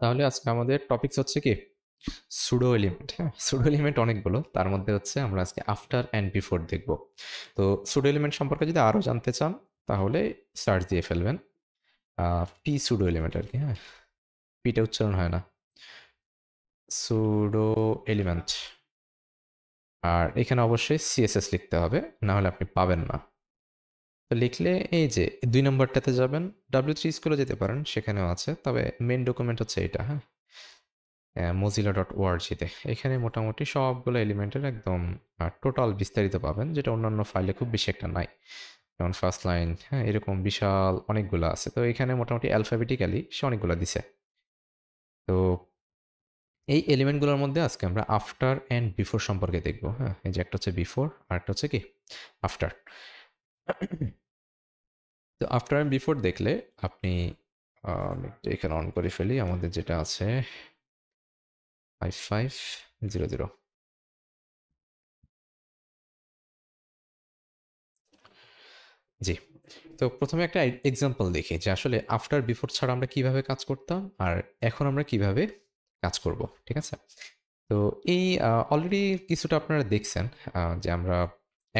তাহলে আজকে আমাদের টপিকস হচ্ছে কি? সুডো এলিমেন্ট হ্যাঁ? সুডো এলিমেন্ট অনেকগুলো। তার মধ্যে হচ্ছে আমরা আজকে আফটার অ্যান্ড বিফোর দেখব। তো সুডো এলিমেন্ট সম্পর্কে যদি আরও জানতে চান, তাহলে সার্চ দিয়ে ফেলবেন। পি সুডো এলিমেন্ট আর কি হ্যাঁ? পিটা উচ্চারণ হয় না। সুডো এলিমেন্ট আর এখানে অবশ্যই সিএসএস লিখতে হবে না হলে আপনি পাবেন না। তো লিখলে এই যে দুই নম্বরটাতে যাবেন ডাব্লিউ থ্রি স্কুলে যেতে পারেন, সেখানেও আছে। তবে মেন ডকুমেন্ট হচ্ছে এটা হ্যাঁ? মজিলা ডট ওয়ার্জিতে এখানে মোটামুটি সবগুলো এলিমেন্টের একদম টোটাল বিস্তারিত পাবেন, যেটা অন্যান্য ফাইলে খুব বেশি একটা নাই। যেমন ফার্স্ট লাইন হ্যাঁ এরকম বিশাল অনেকগুলো আছে। তো এখানে মোটামুটি অ্যালফাবেটিক্যালি সে অনেকগুলো দিছে। তো এই এলিমেন্টগুলোর মধ্যে আজকে আমরা আফটার অ্যান্ড বিফোর সম্পর্কে দেখব হ্যাঁ? এই যে একটা হচ্ছে বিফোর আর একটা হচ্ছে কি? আফটার তো আফটার অ্যান্ড বিফোর দেখলে আপনি একটু এখানে অন করে ফেলি। আমাদের যেটা আছে ফাইভ ফাইভ জিরো জিরো জি। তো প্রথমে একটা এক্সাম্পল দেখি যে আসলে আফটার বিফোর ছাড়া আমরা কীভাবে কাজ করতাম আর এখন আমরা কীভাবে কাজ করব, ঠিক আছে? তো এই অলরেডি কিছুটা আপনারা দেখছেন যে আমরা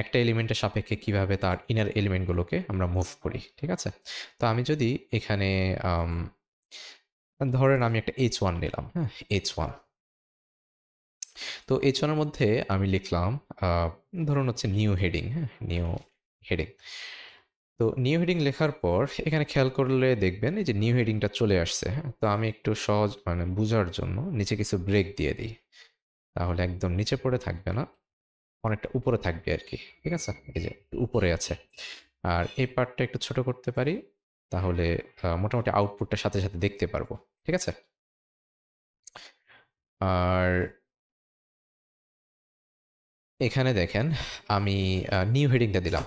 একটা এলিমেন্টের সাপেক্ষে কীভাবে তার ইনার এলিমেন্টগুলোকে আমরা মুভ করি, ঠিক আছে? তো আমি যদি এখানে ধরেন আমি একটা এইচ ওয়ান নিলাম হ্যাঁ? এইচ ওয়ান তো এইচ ওয়ানের মধ্যে আমি লিখলাম ধরুন হচ্ছে নিউ হেডিং হ্যাঁ? নিউ হেডিং তো নিউ হেডিং লেখার পর এখানে খেয়াল করলে দেখবেন এই যে নিউ হেডিংটা চলে আসছে হ্যাঁ? তো আমি একটু সহজ মানে বোঝার জন্য নিচে কিছু ব্রেক দিয়ে দিই। তাহলে একদম নিচে পড়ে থাকবে না। অনেকটা উপরে থাকবে আর কি, ঠিক আছে? এই যে উপরে আছে। আর এই পার্টটা একটু ছোট করতে পারি, তাহলে মোটামুটি আউটপুটটা সাথে সাথে দেখতে পারব, ঠিক আছে? আর এখানে দেখেন, আমি নিউ হেডিংটা দিলাম।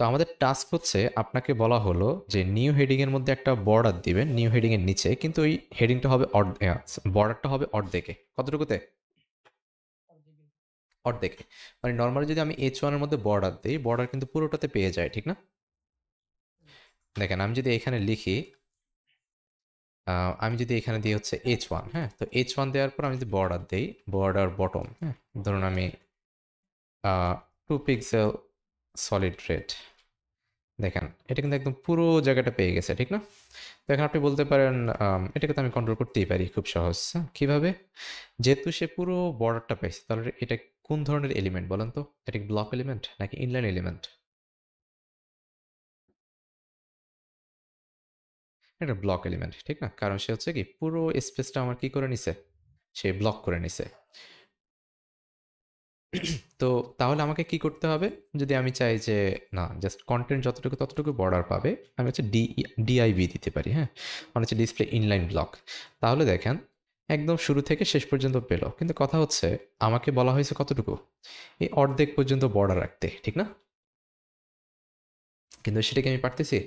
তো আমাদের টাস্ক হচ্ছে, আপনাকে বলা হলো যে নিউ হেডিংয়ের মধ্যে একটা বর্ডার দিবেন নিউ হেডিংয়ের নিচে, কিন্তু ওই হেডিংটা হবে বর্ডারটা হবে অর্ধেকে। কতটুকুতে? অর্ধেকে। মানে নর্মালি যদি আমি এইচ ওয়ানের মধ্যে বর্ডার দিই বর্ডার কিন্তু পুরোটাতে পেয়ে যায়, ঠিক না? দেখেন, আমি যদি এখানে লিখি আমি যদি এখানে দিই হচ্ছে এইচ ওয়ান হ্যাঁ? তো এইচ ওয়ান দেওয়ার পর আমি যদি বর্ডার দিই বর্ডার বটম হ্যাঁ? ধরুন আমি টু পিক্সেল সলিড রেড দেখেন, এটা কিন্তু একদম পুরো জায়গাটা পেয়ে গেছে, ঠিক না? দেখেন আপনি বলতে পারেন এটাকে তো আমি কন্ট্রোল করতেই পারি খুব সহজ হ্যাঁ? কীভাবে? যেহেতু সে পুরো বর্ডারটা পেয়েছে তাহলে এটা কোন ধরনের এলিমেন্ট বলেন তো? এটা কি ব্লক এলিমেন্ট নাকি ইনলাইন এলিমেন্ট এটা ব্লক এলিমেন্ট ঠিক না? কারণ সে হচ্ছে কি পুরো স্পেসটা আমার কি করে নিছে? সে ব্লক করে নিছে। তো তাহলে আমাকে কি করতে হবে? যদি আমি চাই যে, না জাস্ট কন্টেন্ট যতটুকু ততটুকু বর্ডার পাবে, আমি হচ্ছে ডি ডিআইবি দিতে পারি হ্যাঁ? মানে হচ্ছে ডিসপ্লে ইনলাইন ব্লক তাহলে দেখেন একদম শুরু থেকে শেষ পর্যন্ত পেল। কিন্তু কথা হচ্ছে, আমাকে বলা হয়েছে কতটুকু? এই অর্ধেক পর্যন্ত বর্ডার রাখতে, ঠিক না? কিন্তু সেটাকে আমি পারতেছি?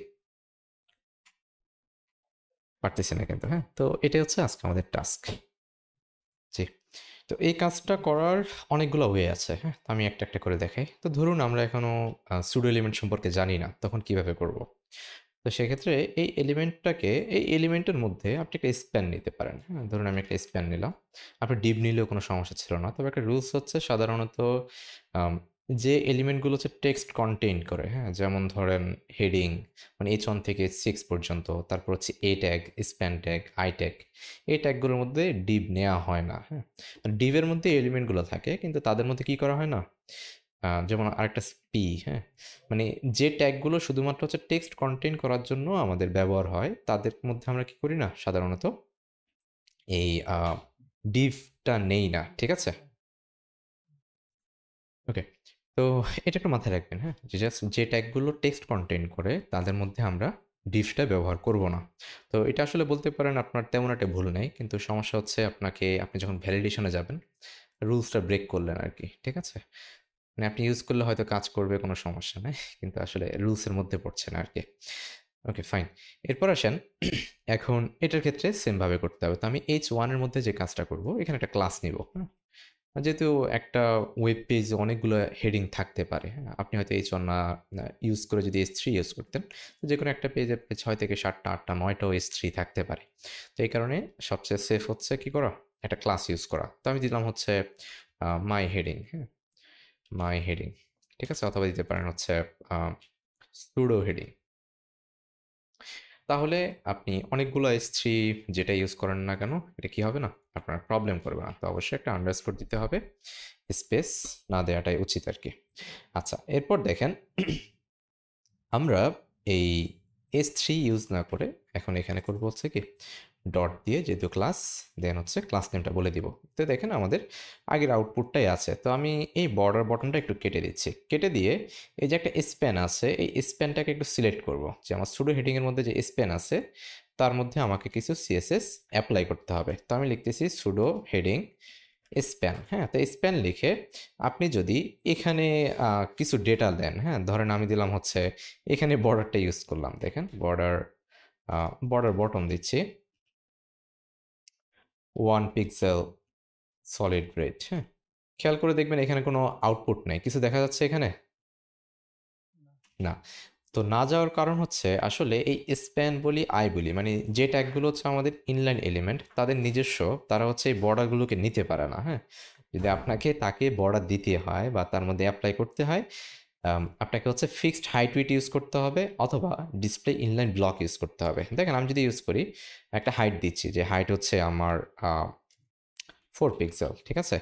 পারতেছি না কিন্তু হ্যাঁ? তো এটাই হচ্ছে আজকে আমাদের টাস্ক জি। তো এই কাজটা করার অনেকগুলো ওয়ে আছে হ্যাঁ? আমি একটা একটা করে দেখাই। তো ধরুন আমরা এখনও সুডো এলিমেন্ট সম্পর্কে জানি না, তখন কীভাবে করব? তো সেক্ষেত্রে এই এলিমেন্টটাকে এই এলিমেন্টের মধ্যে আপনি একটা স্প্যান নিতে পারেন। হ্যাঁ ধরুন আমি একটা স্প্যান নিলাম। আপনি ডিপ নিলেও কোনো সমস্যা ছিল না। তবে একটা রুলস হচ্ছে সাধারণত যে এলিমেন্টগুলো হচ্ছে টেক্সট কন্টেইন করে হ্যাঁ যেমন ধরেন হেডিং মানে এইচ ওয়ান থেকে সিক্স পর্যন্ত, তারপর হচ্ছে A tag span tag I tag এই ট্যাগগুলোর মধ্যে ডিপ নেওয়া হয় না হ্যাঁ। ডিভের মধ্যে এলিমেন্টগুলো থাকে, কিন্তু তাদের মধ্যে কি করা হয় না? যেমন আরেকটা পি হ্যাঁ? মানে যে ট্যাগগুলো শুধুমাত্র হচ্ছে টেক্সট কন্টেন্ট করার জন্য আমাদের ব্যবহার হয়, তাদের মধ্যে আমরা কি করি না? সাধারণত এই ডিভটা নেই না, ঠিক আছে? ওকে, তো এটা একটু মাথায় রাখবেন হ্যাঁ? যে জাস্ট যে ট্যাগগুলো টেক্সট কন্টেন্ট করে, তাদের মধ্যে আমরা ডিফটা ব্যবহার করব না। তো এটা আসলে বলতে পারেন আপনার তেমন একটা ভুল নেই, কিন্তু সমস্যা হচ্ছে আপনাকে, আপনি যখন ভ্যালিডেশনে যাবেন রুলসটা ব্রেক করলেন আর কি ঠিক আছে? মানে আপনি ইউজ করলে হয়তো কাজ করবে, কোনো সমস্যা নেই। কিন্তু আসলে রুলসের মধ্যে পড়ছে না আর কি ওকে ফাইন এরপর আসেন, এখন এটার ক্ষেত্রে সেমভাবে করতে হবে। তো আমি এইচ ওয়ানের মধ্যে যে কাজটা করব, এখানে একটা ক্লাস নিব হ্যাঁ যেহেতু একটা ওয়েব পেজ অনেকগুলো হেডিং থাকতে পারে হ্যাঁ? আপনি হয়তো এইচ ওয়ান ইউজ করে যদি এস থ্রি ইউজ করতেন, তো যে কোনো একটা পেজে ছয় থেকে সাতটা, আটটা, নয়টাও এস থ্রি থাকতে পারে। তো এই কারণে সবচেয়ে সেফ হচ্ছে কি করা? একটা ক্লাস ইউজ করা। তো আমি দিলাম হচ্ছে মাই হেডিং হ্যাঁ? মাই হেডিং ঠিক আছে? অথবা দিতে পারেন হচ্ছে সুডো হেডিং তাহলে আপনি অনেকগুলো এস থ্রি যেটা ইউজ করেন না কেন, এটা কি হবে না? আপনার প্রবলেম করবে না। তো অবশ্যই একটা আন্ডারস্কোর দিতে হবে। স্পেস না দেওয়াটাই উচিত আর কি আচ্ছা এরপর দেখেন, আমরা এই এস থ্রি ইউজ না করে এখন এখানে করব হচ্ছে কি ডট দিয়ে যেহেতু ক্লাস দেন হচ্ছে ক্লাস নেমটা বলে দিব। তো দেখেন আমাদের আগের আউটপুটটাই আছে। তো আমি এই বর্ডার বটনটা একটু কেটে দিচ্ছি। কেটে দিয়ে এই যে একটা স্প্যান আছে, এই স্প্যানটাকে একটু সিলেক্ট করব। যে আমার স্টুডো হেডিংয়ের মধ্যে যে স্প্যান আছে, তার মধ্যে আমাকে কিছু সিএসএস অ্যাপ্লাই করতে হবে। তো আমি লিখতেছি সুডো হেডিং স্প্যান হ্যাঁ? তো স্প্যান লিখে আপনি যদি এখানে কিছু ডেটা দেন হ্যাঁ? ধরেন আমি দিলাম হচ্ছে, এখানে বর্ডারটা ইউজ করলাম। দেখেন বর্ডার বর্ডার বটন দিচ্ছি। ওয়ান পিক্সেল সলিড রেড হ্যাঁ? খেয়াল করে দেখবেন এখানে কোনো আউটপুট নেই। কিছু দেখা যাচ্ছে এখানে? না। তো না যাওয়ার কারণ হচ্ছে আসলে এই স্প্যান বলি আই বলি মানে যে ট্যাগগুলো হচ্ছে আমাদের ইনলাইন এলিমেন্ট তাদের নিজস্ব, তারা হচ্ছে এই বর্ডারগুলোকে নিতে পারে না হ্যাঁ? যদি আপনাকে তাকে বর্ডার দিতে হয় বা তার মধ্যে অ্যাপ্লাই করতে হয় আপনাকে হচ্ছে ফিক্সড হাইট উইট ইউজ করতে হবে অথবা ডিসপ্লে ইনলাইন ব্লক ইউজ করতে হবে। দেখেন, আমি যদি ইউজ করি, একটা হাইট দিচ্ছি যে হাইট হচ্ছে আমার ফোর পিক্সেল ঠিক আছে?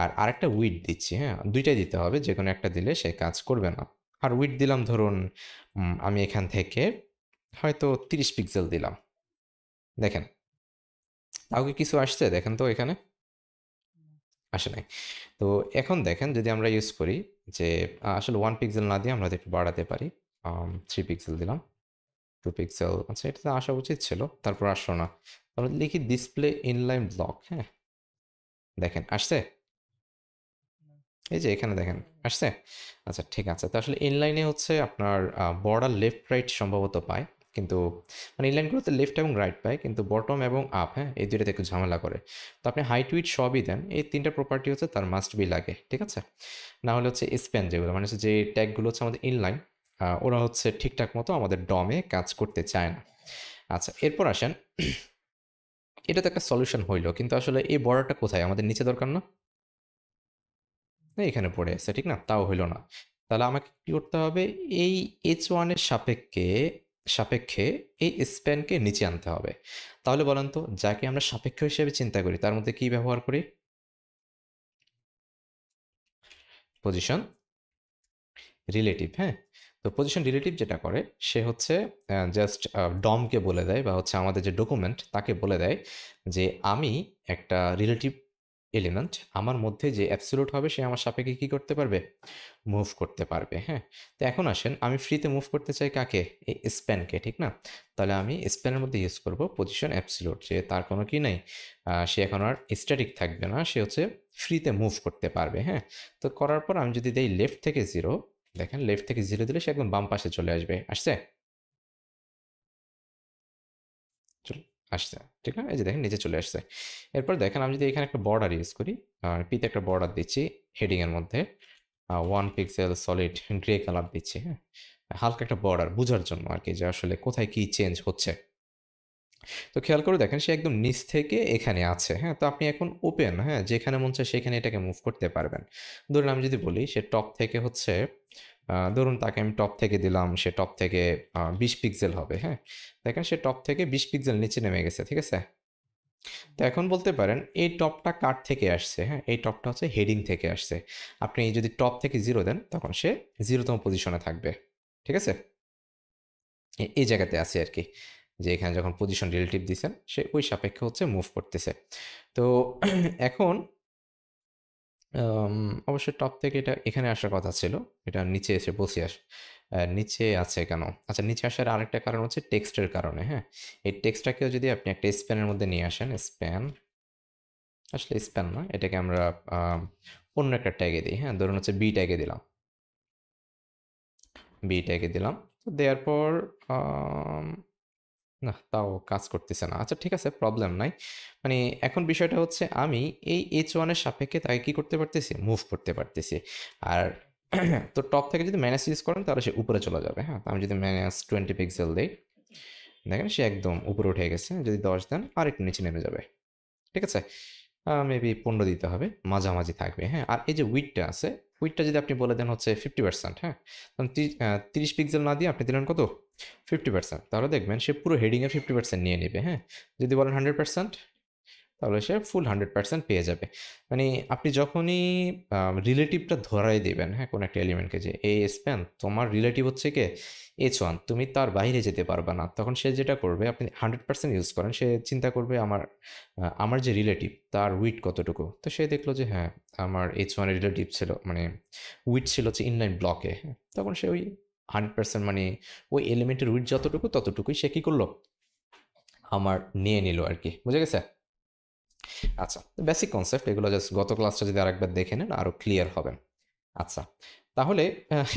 আর আরেকটা উইট দিচ্ছি হ্যাঁ? দুইটাই দিতে হবে, যে কোনো একটা দিলে সে কাজ করবে না। আর উইট দিলাম, ধরুন আমি এখান থেকে হয়তো তিরিশ পিক্সেল দিলাম। দেখেন, তাও কি কিছু আসছে? দেখেন তো এখানে। আসে নাই। তো এখন দেখেন, যদি আমরা ইউজ করি যে আসলে ওয়ান পিক্সেল না দিয়ে আমরা একটু বাড়াতে পারি। থ্রি পিক্সেল দিলাম। টু পিক্সেল আচ্ছা এটা আসা উচিত ছিল। তারপর আসলো না। তারপর লিখি ডিসপ্লে ইনলাইন ব্লক হ্যাঁ? দেখেন, আসছে? এই যে, এখানে দেখেন, আসছে? আচ্ছা ঠিক আছে। তো আসলে ইনলাইনে হচ্ছে আপনার বর্ডার লেফট রাইট সম্ভবত পায়। কিন্তু মানে ইনলাইনগুলোতে লেফট এবং রাইট পায়, কিন্তু বটম এবং আপ হ্যাঁ এই দুইটাতে একটু ঝামেলা করে। তো আপনি হাইট উইট সবই দেন, এই তিনটা প্রপার্টি হচ্ছে তার মাস্ট বি লাগে, ঠিক আছে? না হলে হচ্ছে স্প্যান যেগুলো মানে হচ্ছে যে ট্যাগগুলো হচ্ছে আমাদের ইনলাইন ওরা হচ্ছে ঠিকঠাক মতো আমাদের ডমে কাজ করতে চায় না। আচ্ছা এরপর আসেন, এটা তো একটা সলিউশন হইল, কিন্তু আসলে এই বর্ডারটা কোথায়? আমাদের নিচে দরকার না? এখানে পড়ে আছে, ঠিক না? তাও হইল না। তাহলে আমাকে কি করতে হবে? এই এইচ ওয়ানের সাপেক্ষে সাপেক্ষে এই স্প্যানকে নিচে আনতে হবে। তাহলে বলেন তো, যাকে আমরা সাপেক্ষ হিসেবে চিন্তা করি, তার মধ্যে কি ব্যবহার করি? পজিশন রিলেটিভ হ্যাঁ? তো পজিশন রিলেটিভ যেটা করে, সে হচ্ছে জাস্ট ডমকে বলে দেয় বা হচ্ছে আমাদের যে ডকুমেন্ট তাকে বলে দেয় যে আমি একটা রিলেটিভ এলিমেন্ট আমার মধ্যে যে অ্যাবসোলুট হবে সে আমার সাপেক্ষে কী করতে পারবে? মুভ করতে পারবে হ্যাঁ? তো এখন আসেন, আমি ফ্রিতে মুভ করতে চাই কাকে? এই স্প্যানকে ঠিক না? তাহলে আমি স্প্যানের মধ্যে ইউজ করব পজিশন অ্যাবসোলুট যে তার কোনো কি নাই। সে এখন আর স্ট্যাটিক থাকবে না, সে হচ্ছে ফ্রিতে মুভ করতে পারবে হ্যাঁ? তো করার পর আমি যদি দেই লেফট থেকে জিরো দেখেন লেফট থেকে জিরো দিলে সে একদম বাম পাশে চলে আসবে, আসছে? আসছে, ঠিক না? এই যে দেখেন, নিচে চলে আসছে। এরপর দেখেন, আমি যদি এখানে একটা বর্ডার ইউজ করি আর পিতে একটা বর্ডার দিচ্ছি হেডিংয়ের মধ্যে one pixel solid grey colour দিচ্ছি হ্যাঁ? হালকা একটা বর্ডার বোঝার জন্য আর কি যে আসলে কোথায় কি চেঞ্জ হচ্ছে। তো খেয়াল করে দেখেন, সে একদম নিচ থেকে এখানে আছে হ্যাঁ? তো আপনি এখন ওপেন হ্যাঁ? যেখানে মন চায় সেখানে এটাকে মুভ করতে পারবেন। ধরুন, আমি যদি বলি, সে টপ থেকে হচ্ছে ধরুন তাকে আমি টপ থেকে দিলাম, সে টপ থেকে বিশ পিক্সেল হবে হ্যাঁ? দেখেন সে টপ থেকে বিশ পিক্সেল নিচে নেমে গেছে, ঠিক আছে? তো এখন বলতে পারেন, এই টপটা কাট থেকে আসছে হ্যাঁ? এই টপটা হচ্ছে হেডিং থেকে আসছে। আপনি যদি টপ থেকে জিরো দেন, তখন সে জিরোতম পজিশনে থাকবে, ঠিক আছে? এই জায়গাতে আছে আর কি, যে এখানে যখন পজিশন রিলেটিভ দিচ্ছেন সে ওই সাপেক্ষে হচ্ছে মুভ করতেছে। তো এখন অবশ্যই টপ থেকে এটা এখানে আসার কথা ছিল। এটা নিচে এসে বসে আস নিচে আছে কেন? আচ্ছা নিচে আসার আরেকটা কারণ হচ্ছে টেক্সটের কারণে হ্যাঁ? এই টেক্সটটাকেও যদি আপনি একটা স্প্যানের মধ্যে নিয়ে আসেন, স্প্যান, আসলে স্প্যান না, এটাকে আমরা অন্য একটা ট্যাগে দিই হ্যাঁ? ধরুন হচ্ছে বি ট্যাগে দিলাম। বি ট্যাগে দিলাম তো দেওয়ার পর না, তাও কাজ করতেছে না। আচ্ছা ঠিক আছে প্রবলেম নাই। মানে এখন বিষয়টা হচ্ছে আমি এই এইচ ওয়ানের সাপেক্ষে তাকে কী করতে পারতেছি? মুভ করতে পারতেছি। আর তো টপ থেকে যদি মাইনাস ইউজ করেন তাহলে সে উপরে চলে যাবে, হ্যাঁ? আমি যদি মাইনাস 20 পিক্সেল দিই দেখেন সে একদম উপরে উঠে গেছে। যদি 10 দেন আর একটু নিচে নেমে যাবে। ঠিক আছে? মেবি 15 দিতে হবে। মাঝামাঝি থাকবে, হ্যাঁ? আর এই যে উইডথটা আছে, উইডথটা যদি আপনি বলে দেন হচ্ছে 50% হ্যাঁ? তখন তি আ 30 পিক্সেল না দিয়ে আপনি দিলেন কত? 50% তাহলে দেখবেন সে পুরো হেডিং এর 50% নিয়ে নেবে হ্যাঁ? যদি বলেন 100% তাহলে সে ফুল 100% পেয়ে যাবে। মানে আপনি যখনই রিলেটিভটা ধরাই দেবেন হ্যাঁ? কোনো একটা এলিমেন্টকে যে এই স্প্যান তোমার রিলেটিভ হচ্ছে কে H1 তুমি তার বাইরে যেতে পারবে না। তখন সে যেটা করবে আপনি 100% ইউজ করেন। সে চিন্তা করবে আমার আমার যে রিলেটিভ তার উইট কতটুকু? তো সে দেখল যে হ্যাঁ, আমার এইচ ওয়ানের রিলেটিভ ছিল মানে উইট ছিল হচ্ছে ইনলাইন ব্লকে, হ্যাঁ? তখন সে ওই 100% মানে ওই এলিমেন্টের উইট যতটুকু ততটুকুই সে কি করল? আমার নিয়ে নিল আর কি বুঝে গেছে? আচ্ছা, বেসিক কনসেপ্ট এগুলো জাস্ট গত ক্লাসটা যদি আরেকবার দেখে নেন আরও ক্লিয়ার হবেন। আচ্ছা, তাহলে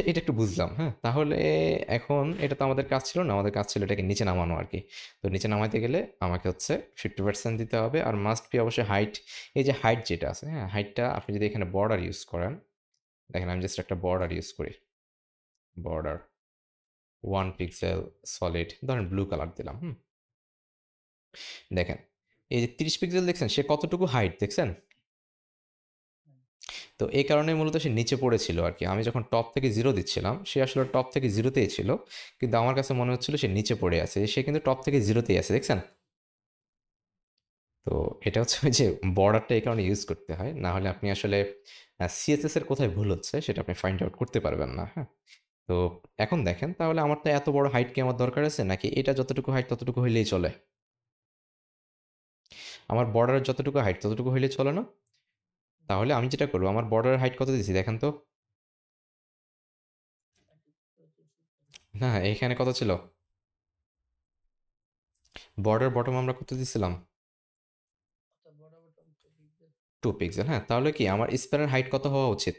এটা একটু বুঝলাম, হ্যাঁ? তাহলে এখন এটা তো আমাদের কাজ ছিল না। আমাদের কাজ ছিল এটাকে নিচে নামানো আর কি তো নিচে নামাইতে গেলে আমাকে হচ্ছে 50% দিতে হবে আর মাস্ট বি অবশ্যই হাইট এই যে হাইট যেটা আছে, হ্যাঁ? হাইটটা আপনি যদি এখানে বর্ডার ইউজ করেন, দেখেন আমি জাস্ট একটা বর্ডার ইউজ করি। বর্ডার 1 পিক্সেল সলিড ধরেন ব্লু কালার দিলাম, হুম? দেখেন, এই যে 30 পিক্সেল দেখছেন সে কতটুকু হাইট দেখছেন? তো এই কারণে মূলত সে নিচে পড়েছিল আর কি আমি যখন টপ থেকে জিরো দিচ্ছিলাম, সে আসলে টপ থেকে জিরোতেই ছিল। কিন্তু আমার কাছে মনে হচ্ছিল সে নিচে পড়ে আছে। সে কিন্তু টপ থেকে জিরোতেই আছে, দেখছেন? তো এটা হচ্ছে যে বর্ডারটা এই কারণে ইউজ করতে হয়। না হলে আপনি আসলে সিএসএস এর কোথায় ভুল হচ্ছে সেটা আপনি ফাইন্ড আউট করতে পারবেন না, হ্যাঁ? তো এখন দেখেন তাহলে আমার তো এত বড় হাইট কি আমার দরকার আছে? নাকি এটা যতটুকু হাইট ততটুকু হইলেই চলে? আমার বর্ডারের যতটুকু হাইট ততটুকু হইলেই চলে না? তাহলে আমি যেটা করব আমার বর্ডারের হাইট কত দিছি দেখেন তো? না, এখানে কত ছিল? বর্ডার বটম আমরা কত দিছিলাম? টু পিক্সেল, হ্যাঁ? তাহলে কি আমার স্প্যানের হাইট কত হওয়া উচিত?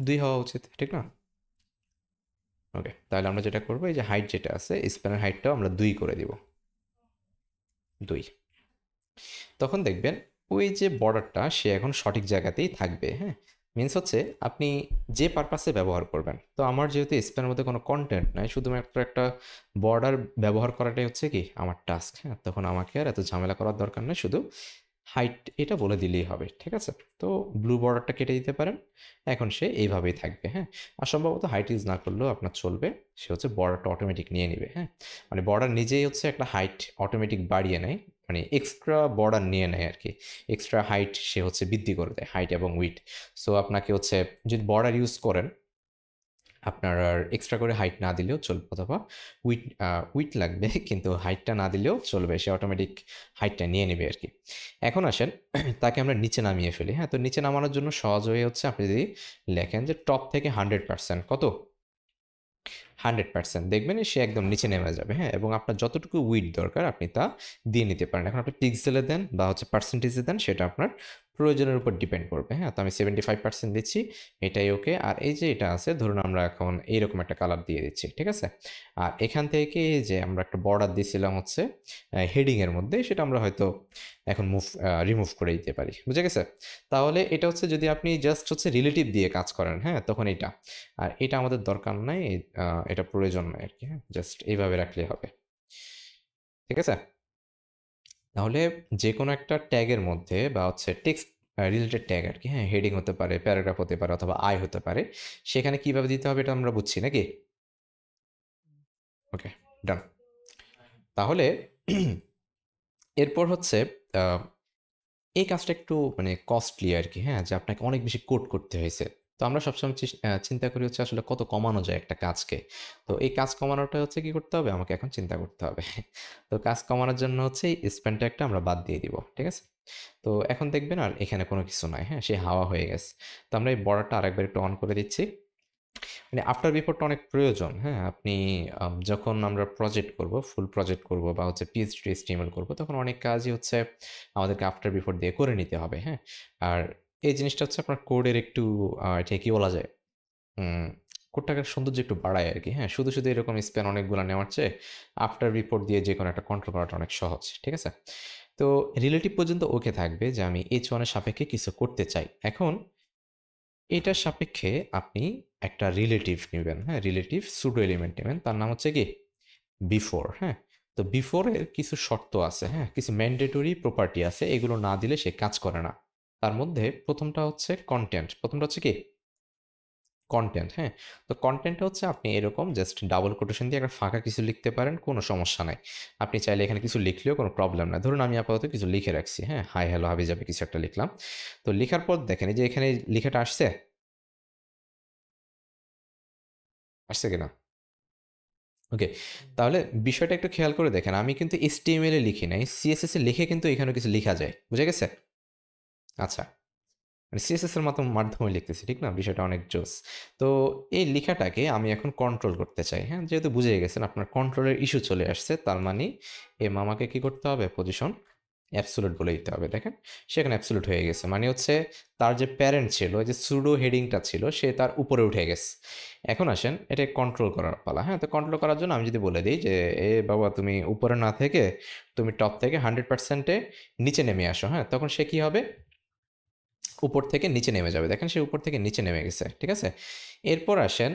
দুই হওয়া উচিত, ঠিক না? ওকে, তাহলে আমরা যেটা করব এই যে হাইট যেটা আছে স্প্যানের হাইটটাও আমরা দুই করে দিব। দুই তখন দেখবেন ওই যে বর্ডারটা সে এখন সঠিক জায়গাতেই থাকবে, হ্যাঁ? মিনস হচ্ছে আপনি যে পারপাসে ব্যবহার করবেন। তো আমার যেহেতু স্প্যানের মধ্যে কোনো কন্টেন্ট নাই শুধুমাত্র একটা বর্ডার ব্যবহার করাটাই হচ্ছে কি আমার টাস্ক, হ্যাঁ? তখন আমাকে আর এত ঝামেলা করার দরকার নেই। শুধু হাইট এটা বলে দিলেই হবে, ঠিক আছে? তো ব্লু বর্ডারটা কেটে দিতে পারেন। এখন সে এইভাবেই থাকবে, হ্যাঁ? আর সম্ভবত হাইট ইউজ না করলেও আপনার চলবে। সে হচ্ছে বর্ডারটা অটোমেটিক নিয়ে নিবে, হ্যাঁ? মানে বর্ডার নিজেই হচ্ছে একটা হাইট অটোমেটিক বাড়িয়ে নেয়। মানে এক্সট্রা বর্ডার নিয়ে নেয় আর কি এক্সট্রা হাইট সে হচ্ছে বৃদ্ধি করে দেয়, হাইট এবং উইডথ। সো আপনাকে হচ্ছে যদি বর্ডার ইউজ করেন আপনার আর এক্সট্রা করে হাইট না দিলেও চলবে অথবা উইট উইট লাগবে কিন্তু হাইটটা না দিলেও চলবে। সে অটোমেটিক হাইটটা নিয়ে নেবে আর কি এখন আসেন তাকে আমরা নিচে নামিয়ে ফেলি, হ্যাঁ? তো নিচে নামানোর জন্য সহজ হয়ে হচ্ছে আপনি যদি লেখেন যে টপ থেকে 100% কত? 100% দেখবেন সে একদম নিচে নেমে যাবে, হ্যাঁ? এবং আপনার যতটুকু উইডথ দরকার আপনি তা দিয়ে নিতে পারেন। এখন আপনি পিক্সেলে দেন বা হচ্ছে পার্সেন্টেজে দেন সেটা আপনার প্রয়োজনের উপর ডিপেন্ড করবে, হ্যাঁ? তো আমি 75% দিচ্ছি, এটাই ওকে। আর এই যে এটা আছে ধরুন আমরা এখন এইরকম একটা কালার দিয়ে দিচ্ছি, ঠিক আছে? আর এখান থেকে যে আমরা একটা বর্ডার দিয়েছিলাম হচ্ছে হেডিংয়ের মধ্যে সেটা আমরা হয়তো এখন মুভ রিমুভ করে দিতে পারি। বুঝে গেছে? তাহলে এটা হচ্ছে যদি আপনি জাস্ট হচ্ছে রিলেটিভ দিয়ে কাজ করেন, হ্যাঁ? তখন এটা। আর এটা আমাদের দরকার নাই, এটা প্রয়োজন নাই আরকি, হ্যাঁ? জাস্ট এইভাবে রাখলেই হবে। ঠিক আছে? তাহলে যেকোনো একটা ট্যাগের মধ্যে বা হচ্ছে টেক্সট রিলেটেড ট্যাগ আরকি, হ্যাঁ? হেডিং হতে পারে, প্যারাগ্রাফ হতে পারে অথবা আই হতে পারে। সেখানে কীভাবে দিতে হবে এটা আমরা বুঝছি নাকি? ওকে, ডান। তাহলে এরপর হচ্ছে এই কাজটা একটু মানে কস্টলি আর কি হ্যাঁ? যে আপনাকে অনেক বেশি কোড করতে হয়েছে। তো আমরা সবসময় চিন্তা করি হচ্ছে আসলে কত কমানো যায় একটা কাজকে। তো এই কাজ কমানোটা হচ্ছে কি করতে হবে? আমাকে এখন চিন্তা করতে হবে। তো কাজ কমানোর জন্য হচ্ছে এই স্প্যান ট্যাগটা আমরা বাদ দিয়ে দিব। ঠিক আছে? তো এখন দেখবেন আর এখানে কোনো কিছু নাই, হ্যাঁ? সে হাওয়া হয়ে গেছে। তো আমরা এই বর্ডারটা আরেকবার একটু অন করে দিচ্ছি। মানে আফটার বিফোরটা অনেক প্রয়োজন, হ্যাঁ? আপনি যখন আমরা প্রজেক্ট করব, ফুল প্রজেক্ট করব বা হচ্ছে PHP, HTML করব তখন অনেক কাজই হচ্ছে আমাদেরকে আফটার বিফোর দিয়ে করে নিতে হবে, হ্যাঁ? আর এই জিনিসটা হচ্ছে আপনার কোডের একটু এটা কি বলা যায়? কোডটাকে সৌন্দর্য একটু বাড়ায় আর কি হ্যাঁ? শুধু শুধু এরকম স্প্যান অনেকগুলো নেওয়ার চেয়ে আফটার রিপোর্ট দিয়ে যে কোনো একটা কন্ট্রোল করাটা অনেক সহজ, ঠিক আছে? তো রিলেটিভ পর্যন্ত ওকে থাকবে যে আমি এইচ ওয়ানের সাপেক্ষে কিছু করতে চাই। এখন এটার সাপেক্ষে আপনি একটা রিলেটিভ নেবেন হ্যাঁ? রিলেটিভ সুডো এলিমেন্ট নেবেন, তার নাম হচ্ছে কি? বিফোর হ্যাঁ? তো বিফোরের কিছু শর্ত আছে হ্যাঁ? কিছু ম্যান্ডেটরি প্রপার্টি আছে, এগুলো না দিলে সে কাজ করে না। তার মধ্যে প্রথমটা হচ্ছে কন্টেন্ট প্রথমটা হচ্ছে কি? কন্টেন্ট হ্যাঁ? তো কন্টেন্টটা হচ্ছে আপনি এরকম জাস্ট ডাবল কোটেশন দিয়ে একটা ফাঁকা কিছু লিখতে পারেন, কোনো সমস্যা নাই। আপনি চাইলে এখানে কিছু লিখলেও কোনো প্রবলেম নাই। ধরুন আমি আপাতত কিছু লিখে রাখছি হ্যাঁ? হাই হ্যালো হাবি যাবে কিছু একটা লিখলাম। তো লেখার পর দেখেন যে এখানে লেখাটা আসছে? আসছে কিনা? ওকে তাহলে বিষয়টা একটু খেয়াল করে দেখেন। আমি কিন্তু এসটিএমএল এ লিখি নাই সিএসএস এ লিখে কিন্তু এখানে কিছু লেখা যায়। বুঝে গেছে? আচ্ছা। মানে সিএসএস এর মতো মাধ্যমে লিখতেছি, ঠিক না? বিষয়টা অনেক জোস। তো এই লেখাটাকে আমি এখন কন্ট্রোল করতে চাই হ্যাঁ? যেহেতু বুঝে গেছেন আপনার কন্ট্রোলের ইস্যু চলে আসছে, তার মানে এ মামাকে কি করতে হবে? পজিশন অ্যাবসোলুট বলে দিতে হবে, দেখেন? সেখানে অ্যাবসোলুট হয়ে গেছে। মানে হচ্ছে তার যে প্যারেন্ট ছিল যে সুডো হেডিংটা ছিল, সে তার উপরে উঠে গেছে। এখন আসেন, এটা কন্ট্রোল করার পালা হ্যাঁ? তো কন্ট্রোল করার জন্য আমি যদি বলে দিই যে, এ বাবা, তুমি উপরে না থেকে, তুমি টপ থেকে হান্ড্রেড পার্সেন্টে নিচে নেমে আসো হ্যাঁ? তখন সে কী হবে? উপর থেকে নিচে নেমে যাবে। দেখেন সে উপর থেকে নিচে নেমে গেছে, ঠিক আছে? এরপর আসেন,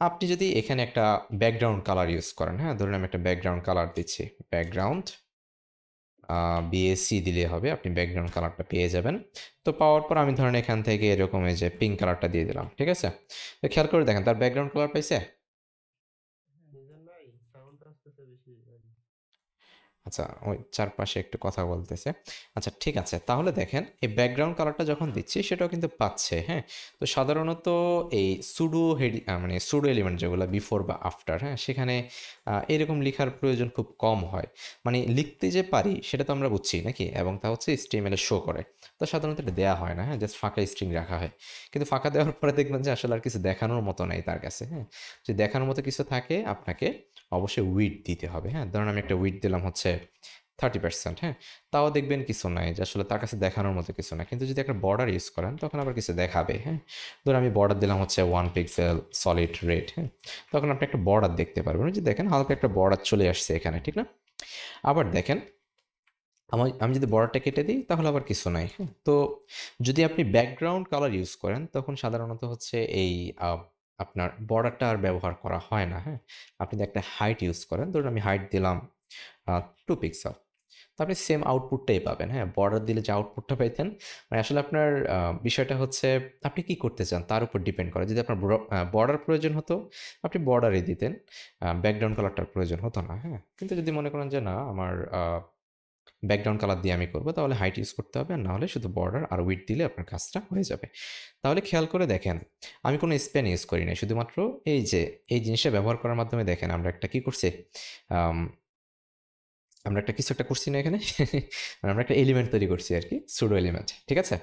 আপনি যদি এখানে একটা ব্যাকগ্রাউন্ড কালার ইউজ করেন হ্যাঁ? ধরুন আমি একটা ব্যাকগ্রাউন্ড কালার দিচ্ছি। ব্যাকগ্রাউন্ড বিএসসি দিলে হবে, আপনি ব্যাকগ্রাউন্ড কালারটা পেয়ে যাবেন। তো পাওয়ার পর আমি ধরেন এখান থেকে এরকম এই যে পিঙ্ক কালারটা দিয়ে দিলাম, ঠিক আছে? তো খেয়াল করে দেখেন, তার ব্যাকগ্রাউন্ড কালার পাইছে? আচ্ছা ওই চারপাশে একটু কথা বলতেছে। আচ্ছা ঠিক আছে, তাহলে দেখেন, এই ব্যাকগ্রাউন্ড কালারটা যখন দিচ্ছি, সেটাও কিন্তু পাচ্ছে হ্যাঁ? তো সাধারণত এই সুডো হেড মানে সুডো এলিমেন্ট যেগুলো বিফোর বা আফটার হ্যাঁ? সেখানে এরকম লেখার প্রয়োজন খুব কম হয়। মানে লিখতে যে পারি, সেটা তো আমরা বুঝছি নাকি? এবং তা হচ্ছে স্টিমেলে শো করে। তো সাধারণত এটা দেওয়া হয় না হ্যাঁ? জাস্ট ফাঁকা স্ট্রিং রাখা হয়। কিন্তু ফাঁকা দেওয়ার পরে দেখবেন যে আসলে আর কিছু দেখানোর মতো নেই তার কাছে হ্যাঁ? যদি দেখানোর মতো কিছু থাকে আপনাকে অবশ্যই উইট দিতে হবে হ্যাঁ? ধরুন আমি একটা উইট দিলাম হচ্ছে থার্টি পার্সেন্ট হ্যাঁ? তাও দেখবেন কিছু নাই যে আসলে তার কাছে দেখানোর মতো কিছু না কিন্তু যদি একটা বর্ডার ইউজ করেন, তখন আবার কিছু দেখাবে হ্যাঁ? ধরুন আমি বর্ডার দিলাম হচ্ছে ওয়ান পিক্সেল সলিড রেড হ্যাঁ? তখন আপনি একটা বর্ডার দেখতে পারবেন। যে দেখেন হালকা একটা বর্ডার চলে আসছে এখানে, ঠিক না? আবার দেখেন আমার আমি যদি বর্ডারটা কেটে দিই, তাহলে আবার কিছু নাই হ্যাঁ? তো যদি আপনি ব্যাকগ্রাউন্ড কালার ইউজ করেন, তখন সাধারণত হচ্ছে এই আপনার বর্ডারটা আর ব্যবহার করা হয় না হ্যাঁ? আপনি যদি একটা হাইট ইউজ করেন, ধরুন আমি হাইট দিলাম টু পিক্সেল তো আপনি সেম আউটপুটটাই পাবেন হ্যাঁ? বর্ডার দিলে যে আউটপুটটা পাইতেন মানে আসলে আপনার বিষয়টা হচ্ছে আপনি কি করতে চান তার উপর ডিপেন্ড করে। যদি আপনার বর্ডার প্রয়োজন হতো, আপনি বর্ডারই দিতেন ব্যাকগ্রাউন্ড কালারটার প্রয়োজন হতো না হ্যাঁ? কিন্তু যদি মনে করেন যে না, আমার ব্যাকগ্রাউন্ড কালার দিয়ে আমি করব, তাহলে হাইট ইউজ করতে হবে আর না হলে শুধু বর্ডার আর উইট দিলে আপনার কাজটা হয়ে যাবে। তাহলে খেয়াল করে দেখেন, আমি কোনো স্পেন ইউজ করি না শুধুমাত্র এই যে, এই জিনিসটা ব্যবহার করার মাধ্যমে দেখেন আমরা একটা কি করছি আমরা একটা কিছু একটা করছি না এখানে মানে আমরা একটা এলিমেন্ট তৈরি করছি আর কি সুডো এলিমেন্ট ঠিক আছে?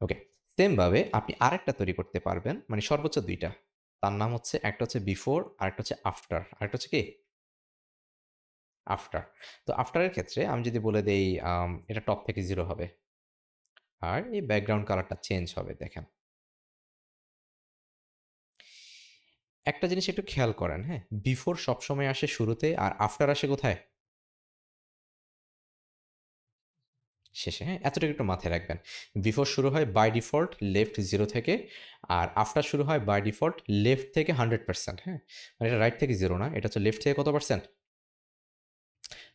ওকে সেমভাবে আপনি আরেকটা তৈরি করতে পারবেন মানে সর্বোচ্চ দুইটা, তার নাম হচ্ছে, একটা হচ্ছে বিফোর আর একটা হচ্ছে আফটার আরেকটা হচ্ছে কি? আফটার তো আফটারের ক্ষেত্রে আমি যদি বলে দেই এটা টপ থেকে জিরো হবে। আর এই ব্যাকগ্রাউন্ড কালারটা চেঞ্জ হবে, দেখেন। একটা জিনিস একটু খেয়াল করেন হ্যাঁ? বিফোর সবসময় আসে শুরুতে আর আফটার আসে কোথায়? শেষে হ্যাঁ? এতটুকু একটু মাথায় রাখবেন। বিফোর শুরু হয় বাই ডিফল্ট লেফট জিরো থেকে আর আফটার শুরু হয় বাই ডিফল্ট লেফট থেকে হান্ড্রেড পার্সেন্ট হ্যাঁ? মানে এটা রাইট থেকে জিরো না, এটা হচ্ছে লেফট থেকে কত পার্সেন্ট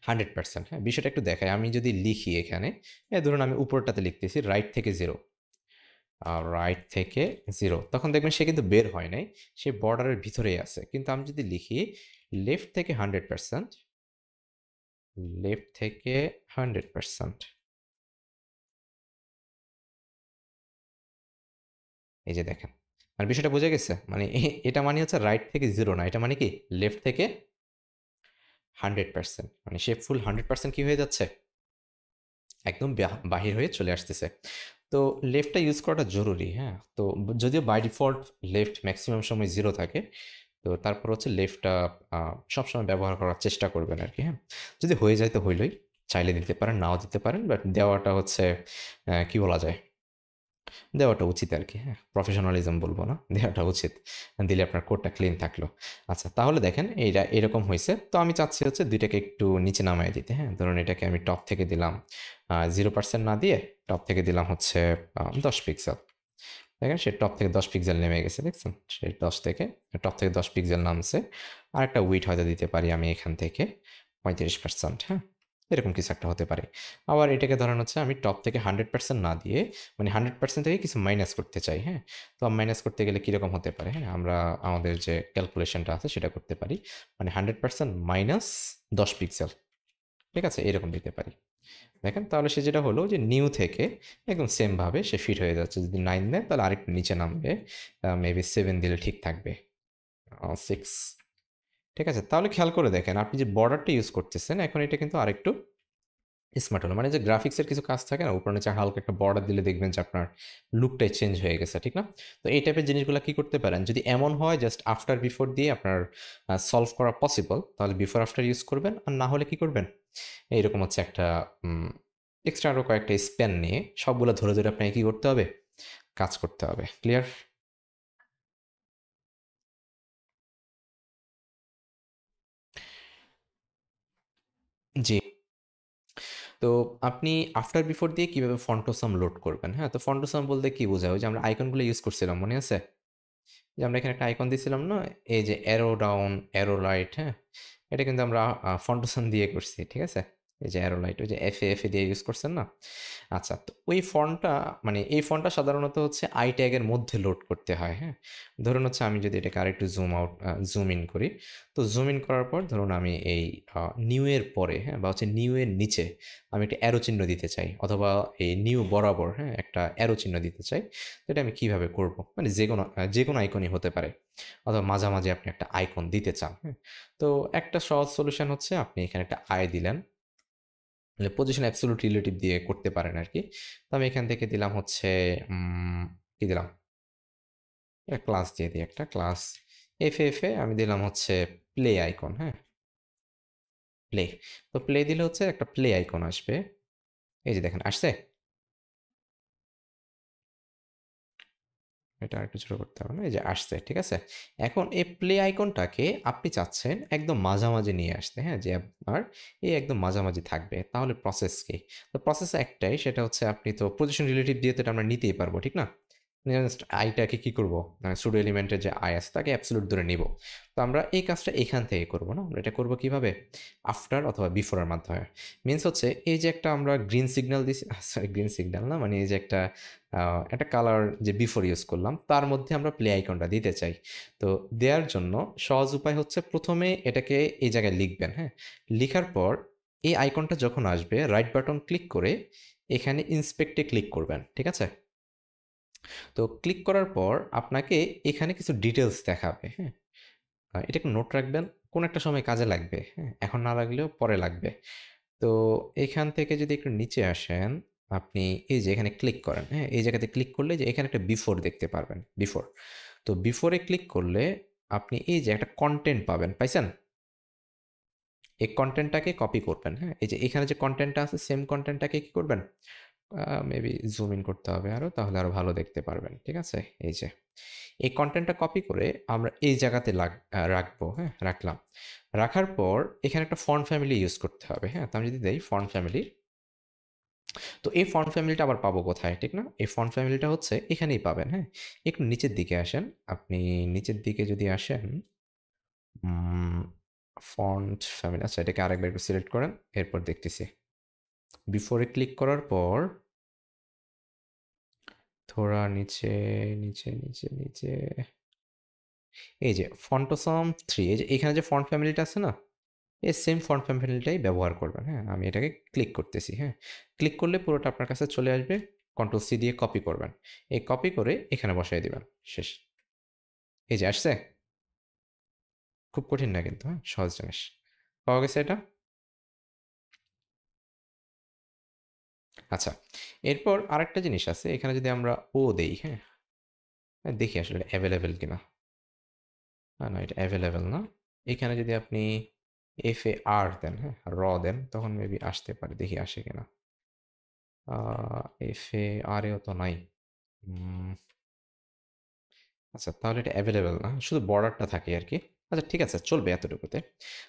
হান্ড্রেড পার্সেন্ট হ্যাঁ? বিষয়টা একটু দেখাই। আমি যদি লিখি এখানে ধরুন আমি উপরটাতে লিখতেছি রাইট থেকে জিরো রাইট থেকে জিরো তখন দেখবেন সে কিন্তু বের হয় নাই, সে বর্ডারের ভিতরেই আছে। কিন্তু আমি যদি লিখি লেফট থেকে হান্ড্রেড পার্সেন্ট লেফট থেকে হান্ড্রেড পার্সেন্ট। এই যে দেখেন মানে বিষয়টা বোঝা গেছে? মানে এটা মানে হচ্ছে রাইট থেকে জিরো না, এটা মানে কি? লেফট থেকে হান্ড্রেড পার্সেন্ট। মানে সে ফুল হান্ড্রেড পার্সেন্ট কী হয়ে যাচ্ছে? একদম বাহির হয়ে চলে আসতেছে। তো লেফটটা ইউজ করাটা জরুরি হ্যাঁ? তো যদিও বাই ডিফল্ট লেফট ম্যাক্সিমাম সময় জিরো থাকে, তো তারপর হচ্ছে লেফটটা সবসময় ব্যবহার করার চেষ্টা করবেন আর কি হ্যাঁ? যদি হয়ে যায় তো হইলই, চাইলে দিতে পারেন, নাও দিতে পারেন বাট দেওয়াটা হচ্ছে কি বলা যায়? দেওয়াটা উচিত আর কি হ্যাঁ? প্রফেশনালিজম বলব না, দেওয়াটা উচিত। দিলে আপনার কোডটা ক্লিন থাকল। আচ্ছা তাহলে দেখেন এইটা এরকম হয়েছে। তো আমি চাচ্ছি হচ্ছে দুইটাকে একটু নিচে নামায় দিতে হ্যাঁ? ধরুন এটাকে আমি টপ থেকে দিলাম জিরো পার্সেন্ট না দিয়ে টপ থেকে দিলাম হচ্ছে দশ পিক্সেল দেখেন সে টপ থেকে দশ পিক্সেল নেমে গেছে, দেখছেন? সে দশ থেকে টপ থেকে দশ পিক্সেল নামছে। আর একটা উইট হয়তো দিতে পারি আমি এখান থেকে, পঁয়ত্রিশ পার্সেন্ট হ্যাঁ? এরকম কিছু একটা হতে পারে। আবার এটাকে ধরেন হচ্ছে আমি টপ থেকে হান্ড্রেড পার্সেন্ট না দিয়ে মানে হান্ড্রেড পার্সেন্ট থেকে কিছু মাইনাস করতে চাই হ্যাঁ? তো মাইনাস করতে গেলে কীরকম হতে পারে হ্যাঁ? আমরা আমাদের যে ক্যালকুলেশনটা আছে সেটা করতে পারি। মানে হান্ড্রেড পার্সেন্ট মাইনাস দশ পিক্সেল ঠিক আছে? এরকম দিতে পারি। দেখেন, তাহলে সে যেটা হলো যে নিউ থেকে একদম সেমভাবে সে ফিট হয়ে যাচ্ছে। যদি নাইন দেন তাহলে আরেকটু নিচে নামবে মেবি সেভেন দিলে ঠিক থাকবে। সিক্স ঠিক আছে? তাহলে খেয়াল করে দেখেন, আপনি যে বর্ডারটা ইউজ করতেছেন, এখন এটা কিন্তু আরেকটু স্মার্ট হলো। মানে যে গ্রাফিক্সের কিছু কাজ থাকে না, উপরে নিচে হালকা একটা বর্ডার দিলে দেখবেন যে আপনার লুকটাই চেঞ্জ হয়ে গেছে, ঠিক না? তো এই টাইপের জিনিসগুলো কি করতে পারেন? যদি এমন হয় জাস্ট আফটার বিফোর দিয়ে আপনার সলভ করা পসিবল তাহলে বিফোর আফটার ইউজ করবেন। আর না হলে কি করবেন? এইরকম হচ্ছে একটা এক্সট্রা আরও কয়েকটা স্প্যান নিয়ে সবগুলো ধরে ধরে আপনাকে কী করতে হবে? কাজ করতে হবে। ক্লিয়ার জি। তো আপনি আফটার বিফোর দিয়ে কীভাবে ফন্টোসাম লোড করবেন হ্যাঁ? তো ফন্টোসাম বলতে কি বোঝায়? ওই যে আমরা আইকনগুলো ইউজ করছিলাম, মনে আছে? যে আমরা এখানে একটা আইকন দিয়েছিলাম না? এই যে অ্যারো ডাউন অ্যারো লাইট হ্যাঁ? এটা কিন্তু আমরা ফন্টোসাম দিয়ে করছি, ঠিক আছে? এই যে অ্যারো লাইট ওই যে এফ এফ দিয়ে ইউজ করছেন না? আচ্ছা তো ওই ফন্টটা মানে এই ফন্টটা সাধারণত হচ্ছে আই ট্যাগের মধ্যে লোড করতে হয় হ্যাঁ? ধরুন হচ্ছে আমি যদি এটাকে আরেকটু জুম আউট জুম ইন করি, তো জুম ইন করার পর ধরুন আমি এই নিউ এর পরে হ্যাঁ বা হচ্ছে নিউ এর নিচে আমি একটা অ্যারো চিহ্ন দিতে চাই, অথবা এই নিউ বরাবর হ্যাঁ একটা অ্যারো চিহ্ন দিতে চাই, তো এটা আমি কীভাবে করব? মানে যে কোনো যে কোনো আইকনই হতে পারে, অথবা মাঝামাঝি আপনি একটা আইকন দিতে চান হ্যাঁ? তো একটা সহজ সলিউশন হচ্ছে আপনি এখানে একটা আই দিলেন মানে পজিশন অ্যাবসোলুট রিলেটিভ দিয়ে করতে পারেন আর কি। তো আমি এখান থেকে দিলাম হচ্ছে কি দিলাম? একটা ক্লাস দিয়ে দিই, একটা ক্লাস এফ এফ এ আমি দিলাম হচ্ছে প্লে আইকন হ্যাঁ? প্লে তো প্লে দিলে হচ্ছে একটা প্লে আইকন আসবে। এই যে দেখেন, আসছে? এটা আর কিছু করতে হবে না, এই যে আসছে, ঠিক আছে? এখন এই প্লে আইকনটাকে আপনি চাচ্ছেন একদম মাঝামাঝি নিয়ে আসতে হ্যাঁ? যে আপনার এই একদম মাঝামাঝি থাকবে, তাহলে প্রসেস কি? তো প্রসেস একটাই, সেটা হচ্ছে আপনি তো পজিশন রিলেটিভ দিয়ে তো এটা আমরা নিতেই পারব, ঠিক না? আইটাকে কী করব? সুডো এলিমেন্টের যে আই আছে, তাকে অ্যাবসলুট ধরে নিব। তো আমরা এই কাজটা এখান থেকে করব না? আমরা এটা করব কীভাবে? আফটার অথবা বিফোরের মাধ্যমে। মিনস হচ্ছে এই যে একটা আমরা গ্রিন সিগন্যাল দিছি গ্রিন সিগন্যাল না মানে এই যে একটা একটা কালার যে বিফোর ইউজ করলাম, তার মধ্যে আমরা প্লে আইকনটা দিতে চাই। তো দেওয়ার জন্য সহজ উপায় হচ্ছে প্রথমে এটাকে এই জায়গায় লিখবেন হ্যাঁ? লিখার পর এই আইকনটা যখন আসবে রাইট বাটন ক্লিক করে এখানে ইন্সপেক্টে ক্লিক করবেন, ঠিক আছে? তো ক্লিক করার পর আপনাকে এখানে কিছু ডিটেলস দেখাবে হ্যাঁ? এটা একটু নোট রাখবেন, কোন একটা সময় কাজে লাগবে হ্যাঁ? এখন না লাগলেও পরে লাগবে। তো এখান থেকে যদি একটু নিচে আসেন, আপনি এই যে এখানে ক্লিক করেন হ্যাঁ? এই জায়গাতে ক্লিক করলে যে এখানে একটা বিফোর দেখতে পারবেন বিফোর তো বিফোরে ক্লিক করলে আপনি এই যে একটা কন্টেন্ট পাবেন, পাইছেন? এই কন্টেন্টটাকে কপি করবেন হ্যাঁ? এই যে এখানে যে কন্টেন্টটা আছে সেম কন্টেন্টটাকে কী করবেন? মেবি জুম ইন করতে হবে আরও তাহলে আরও ভালো দেখতে পারবেন, ঠিক আছে? এই যে, এই কন্টেন্টটা কপি করে আমরা এই জায়গাতে লাগ রাখব হ্যাঁ রাখলাম। রাখার পর এখানে একটা ফন্ট ফ্যামিলি ইউজ করতে হবে হ্যাঁ তো আমি যদি দেই ফন্ট ফ্যামিলি তো এই ফন্ট ফ্যামিলিটা আবার পাবো কোথায়, ঠিক না? এই ফন্ট ফ্যামিলিটা হচ্ছে এখানেই পাবেন হ্যাঁ? একটু নিচের দিকে আসেন, আপনি নিচের দিকে যদি আসেন ফন্ট ফ্যামিলি আচ্ছা এটাকে আরেকবার একটু সিলেক্ট করেন, এরপর দেখতেছি। বিফোরে ক্লিক করার পর থোড়া নিচে নিচে নিচে নিচে, এই যে ফন্টোসম থ্রি এই যে এখানে যে ফন্ট ফ্যামিলিটা আছে না, এই সেম ফন্ট ফ্যামিলিটাই ব্যবহার করবেন হ্যাঁ? আমি এটাকে ক্লিক করতেছি হ্যাঁ? ক্লিক করলে পুরোটা আপনার কাছে চলে আসবে কন্ট্রোল সি দিয়ে কপি করবেন, এই কপি করে এখানে বসাই দিবেন, শেষ। এই যে আসছে? খুব কঠিন না কিন্তু হ্যাঁ? সহজ জিনিস। পাওয়া গেছে এটা? আচ্ছা এরপর আরেকটা জিনিস আছে, এখানে যদি আমরা ও দেই হ্যাঁ দেখি আসলে অ্যাভেলেবেল কিনা না না, এটা অ্যাভেলেবেল না এখানে যদি আপনি এফ এ আর দেন হ্যাঁ র দেন, তখন মেবি আসতে পারে, দেখি আসে কিনা এফ এ আর এও তো নাই আচ্ছা তাহলে এটা অ্যাভেলেবেল না। শুধু বর্ডারটা থাকে আরকি। আচ্ছা ঠিক আছে চলবে এতটুকুতে।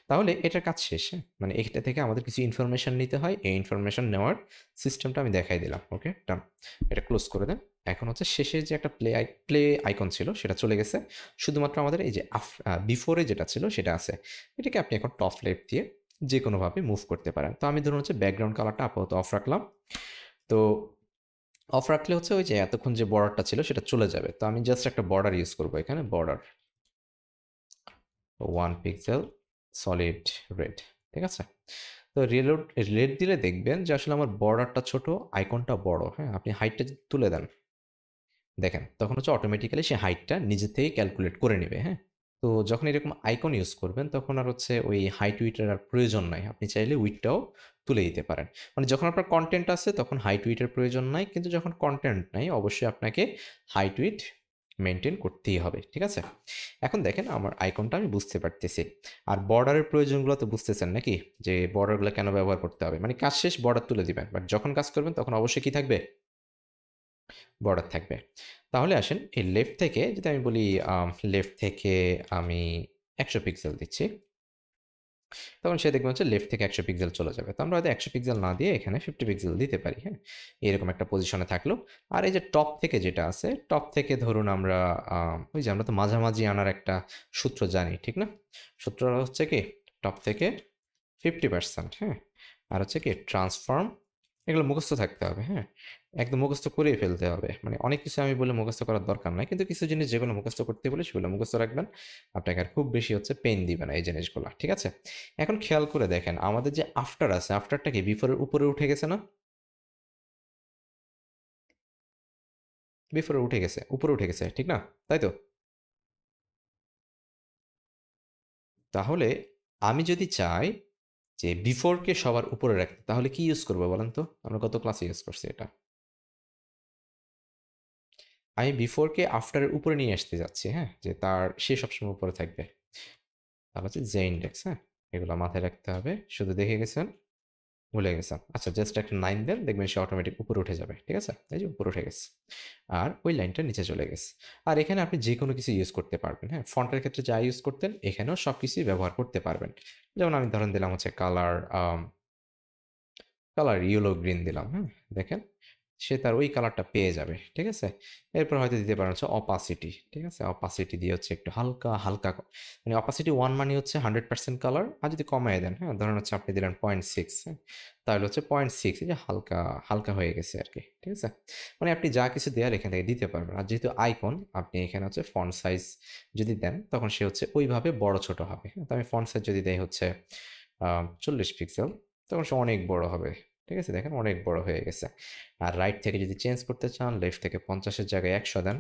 তাহলে এটার কাজ শেষ, হ্যাঁ? মানে এটা থেকে আমাদের কিছু ইনফরমেশান নিতে হয়। এই ইনফরমেশন নেওয়ার সিস্টেমটা আমি দেখাই দিলাম। ওকে? ডান। এটা ক্লোজ করে দেন। এখন হচ্ছে শেষে যে একটা প্লে আই প্লে আইকন ছিল সেটা চলে গেছে। শুধুমাত্র আমাদের এই যে বিফোর যেটা ছিল সেটা আছে। এটাকে আপনি এখন টপ লেফট দিয়ে যে কোনোভাবে মুভ করতে পারেন। তো আমি ধরুন হচ্ছে ব্যাকগ্রাউন্ড কালারটা আপাতত অফ রাখলাম। তো অফ রাখলে হচ্ছে ওই যে এতক্ষণ যে বর্ডারটা ছিল সেটা চলে যাবে। তো আমি জাস্ট একটা বর্ডার ইউজ করব এখানে বর্ডার। 1 pixel solid red. ঠিক আছে? তো রিলোড রেড দিলে দেখবেন যে আসলে আমার বর্ডারটা ছোট, আইকনটা বড়। হ্যাঁ? আপনি হাইটটা তুলে দেন, দেখেন তখন হচ্ছে অটোমেটিক্যালি সে হাইটটা নিজে থেকেই ক্যালকুলেট করে নেবে হ্যাঁ? তো যখন এরকম আইকন ইউজ করবেন তখন আর হচ্ছে ওই হাইট উইডের আর প্রয়োজন নাই। আপনি চাইলে উইটটাও তুলে দিতে পারেন। মানে যখন আপনার কন্টেন্ট আছে তখন হাইট উইডের প্রয়োজন নাই। কিন্তু যখন কনটেন্ট নাই অবশ্যই আপনাকে হাইট উইড মেইনটেইন করতেই হবে। ঠিক আছে? এখন দেখেন আমার আইকনটা আমি বুঝতে পারতেছি। আর বর্ডারের প্রয়োজনগুলো তো বুঝতেছেন নাকি? যে বর্ডারগুলো কেন ব্যবহার করতে হবে? মানে কাজ শেষ বর্ডার তুলে দিবেন। বাট যখন কাজ করবেন তখন অবশ্যই কী থাকবে? বর্ডার থাকবে। তাহলে আসেন এই লেফট থেকে, যদি আমি বলি লেফট থেকে আমি ১০০ পিক্সেল দিচ্ছি। তখন সে দেখবেন হচ্ছে লেফট থেকে ১০০ পিক্সেল চলে যাবে। তো আমরা হয়তো ১০০ পিক্সেল না দিয়ে এখানে 50 পিক্সেল দিতে পারি। হ্যাঁ? এরকম একটা পজিশনে থাকল। আর এই যে টপ থেকে যেটা আছে, টপ থেকে ধরুন আমরা ওই যে আমরা তো মাঝামাঝি আনার একটা সূত্র জানি। ঠিক না? সূত্রটা হচ্ছে কি টপ থেকে 50% হ্যাঁ? আর হচ্ছে কি ট্রান্সফর্ম এগুলো মুখস্থ থাকতে হবে। হ্যাঁ? একদম মুখস্থ করেই ফেলতে হবে। মানে অনেক কিছু আমি বলে মুখস্থ করার দরকার নাই। কিন্তু কিছু জিনিস যেগুলো মুখস্থ করতে বলি সেগুলো মুখস্থ রাখবেন। আপনাকে আর খুব বেশি হচ্ছে পেন দিবে না এই জিনিসগুলো ঠিক আছে? এখন খেয়াল করে দেখেন আমাদের যে আফটার আছে, আফটারটা কি বিফোরের উপরে উঠে গেছে না? বিফোরে উঠে গেছে। উপরে উঠে গেছে। ঠিক না? তাই তো? তাহলে আমি যদি চাই যে বিফোরকে সবার উপরে রাখতে তাহলে কি ইউজ করব বলেন তো? আমরা গত ক্লাসে ইউজ করছি এটা। আমি বিফোরকে আফটারের আফটার উপরে নিয়ে আসতে যাচ্ছি, হ্যাঁ? যে তার সে সবসময় উপরে থাকবে। তাহলে হচ্ছে জে ইন্ডেক্স হ্যাঁ? এগুলো মাথায় রাখতে হবে। শুধু দেখে গেছেন, ভুলে গেছে আচ্ছা জাস্ট একটা লাইন দেন দেখবেন সে অটোমেটিক উপরে উঠে যাবে। ঠিক আছে? এই যে উপরে উঠে গেছে। আর ওই লাইনটা নিচে চলে গেছে। আর এখানে আপনি যে কোনো কিছু ইউজ করতে পারবেন, হ্যাঁ? ফন্টের ক্ষেত্রে যা ইউজ করতেন এখানেও সব কিছুই ব্যবহার করতে পারবেন। যেমন আমি ধরেন দিলাম হচ্ছে কালার কালার ইয়েলো গ্রিন দিলাম, হ্যাঁ? দেখেন সে তার ওই কালারটা পেয়ে যাবে। ঠিক আছে? এরপর হয়তো দিতে পারেন হচ্ছে অপাসিটি। ঠিক আছে? অপাসিটি দিয়ে হচ্ছে একটু হালকা, হালকা মানে অপাসিটি ওয়ান মানে হচ্ছে 100% কালার। আর যদি কমায় দেন, হ্যাঁ? ধরেন হচ্ছে আপনি দিলেন 0.6 হ্যাঁ? তাহলে হচ্ছে 0.6 এই যে হালকা, হালকা হয়ে গেছে আর কি ঠিক আছে? মানে আপনি যা কিছু দেয়ার এখান থেকে দিতে পারবেন। আর যেহেতু আইকন আপনি এখানে হচ্ছে ফন্ট সাইজ যদি দেন তখন সে হচ্ছে ওইভাবে বড় ছোট হবে। হ্যাঁ? তো আমি ফন্ট সাইজ যদি দেয় হচ্ছে চল্লিশ পিক্সেল তখন সে অনেক বড় হবে। ঠিক আছে? দেখেন অনেক বড় হয়ে গেছে। আর রাইট থেকে যদি চেঞ্জ করতে চান লেফট থেকে পঞ্চাশের জায়গায় 100 দেন।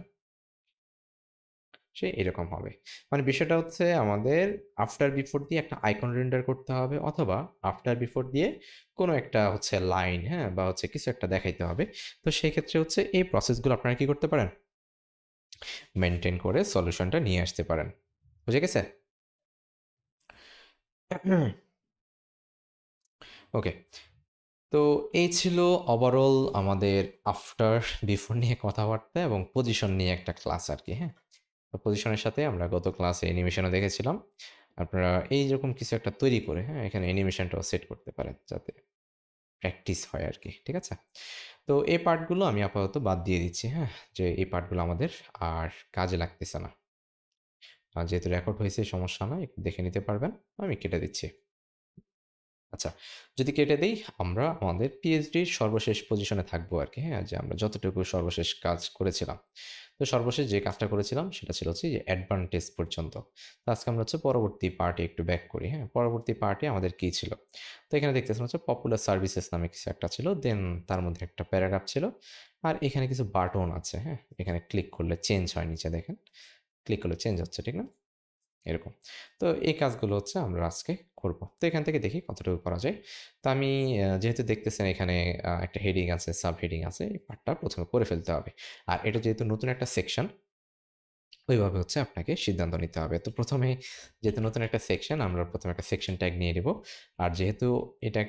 সে এরকম হবে। মানে বিষয়টা হচ্ছে আমাদের আফটার বিফোর দিয়ে একটা আইকন রেন্ডার করতে হবে অথবা আফটার বিফোর দিয়ে কোনো একটা হচ্ছে লাইন, হ্যাঁ? বা হচ্ছে কিছু একটা দেখাইতে হবে। তো সেই ক্ষেত্রে হচ্ছে এই প্রসেসগুলো আপনারা কি করতে পারেন? মেনটেন করে সলিউশনটা নিয়ে আসতে পারেন। বুঝে গেছে? ওকে। তো এই ছিল ওভারঅল আমাদের আফটার বিফোর নিয়ে কথাবার্তা এবং পজিশন নিয়ে একটা ক্লাস আর কি হ্যাঁ? তো পজিশনের সাথে আমরা গত ক্লাসে অ্যানিমেশনও দেখেছিলাম। আপনারা এই রকম কিছু একটা তৈরি করে, হ্যাঁ? এখানে অ্যানিমেশনটাও সেট করতে পারেন যাতে প্র্যাকটিস হয় আর কি ঠিক আছে? তো এই পার্টগুলো আমি আপাতত বাদ দিয়ে দিচ্ছি, হ্যাঁ? যে এই পার্টগুলো আমাদের আর কাজে লাগতেছে না। যেহেতু রেকর্ড হয়েছে সমস্যা নাই। একটু দেখে নিতে পারবেন। আমি কেটে দিচ্ছি। আচ্ছা, যদি কেটে দেই আমরা আমাদের পিএইচডির সর্বশেষ পজিশনে থাকব আর কি হ্যাঁ? যে আমরা যতটুকু সর্বশেষ কাজ করেছিলাম। তো সর্বশেষ যে কাজটা করেছিলাম সেটা ছিল হচ্ছে যে অ্যাডভান্টেজ পর্যন্ত। তো আজকে আমরা হচ্ছে পরবর্তী পার্টে একটু ব্যাক করি, হ্যাঁ? পরবর্তী পার্টে আমাদের কি ছিল? তো এখানে দেখতেছেন হচ্ছে পপুলার সার্ভিসেস নামে কিছু একটা ছিল। দেন তার মধ্যে একটা প্যারাগ্রাফ ছিল। আর এখানে কিছু বাটন আছে, হ্যাঁ? এখানে ক্লিক করলে চেঞ্জ হয় নিচে দেখেন। ক্লিক করলে চেঞ্জ হচ্ছে, ঠিক না? এরকম। তো এই কাজগুলো হচ্ছে আমরা আজকে করব। তো এখান থেকে দেখি কতটুকু করা যায়। তো আমি যেহেতু দেখতেছেন এখানে একটা হেডিং আছে, সাব হেডিং আছে। এই পার্টটা প্রথমে করে ফেলতে হবে। আর এটা যেহেতু নতুন একটা সেকশন ওইভাবে হচ্ছে আপনাকে সিদ্ধান্ত নিতে হবে। তো প্রথমে যেহেতু নতুন একটা সেকশন আমরা প্রথমে একটা সেকশন ট্যাগ নিয়ে নেব আর যেহেতু এটা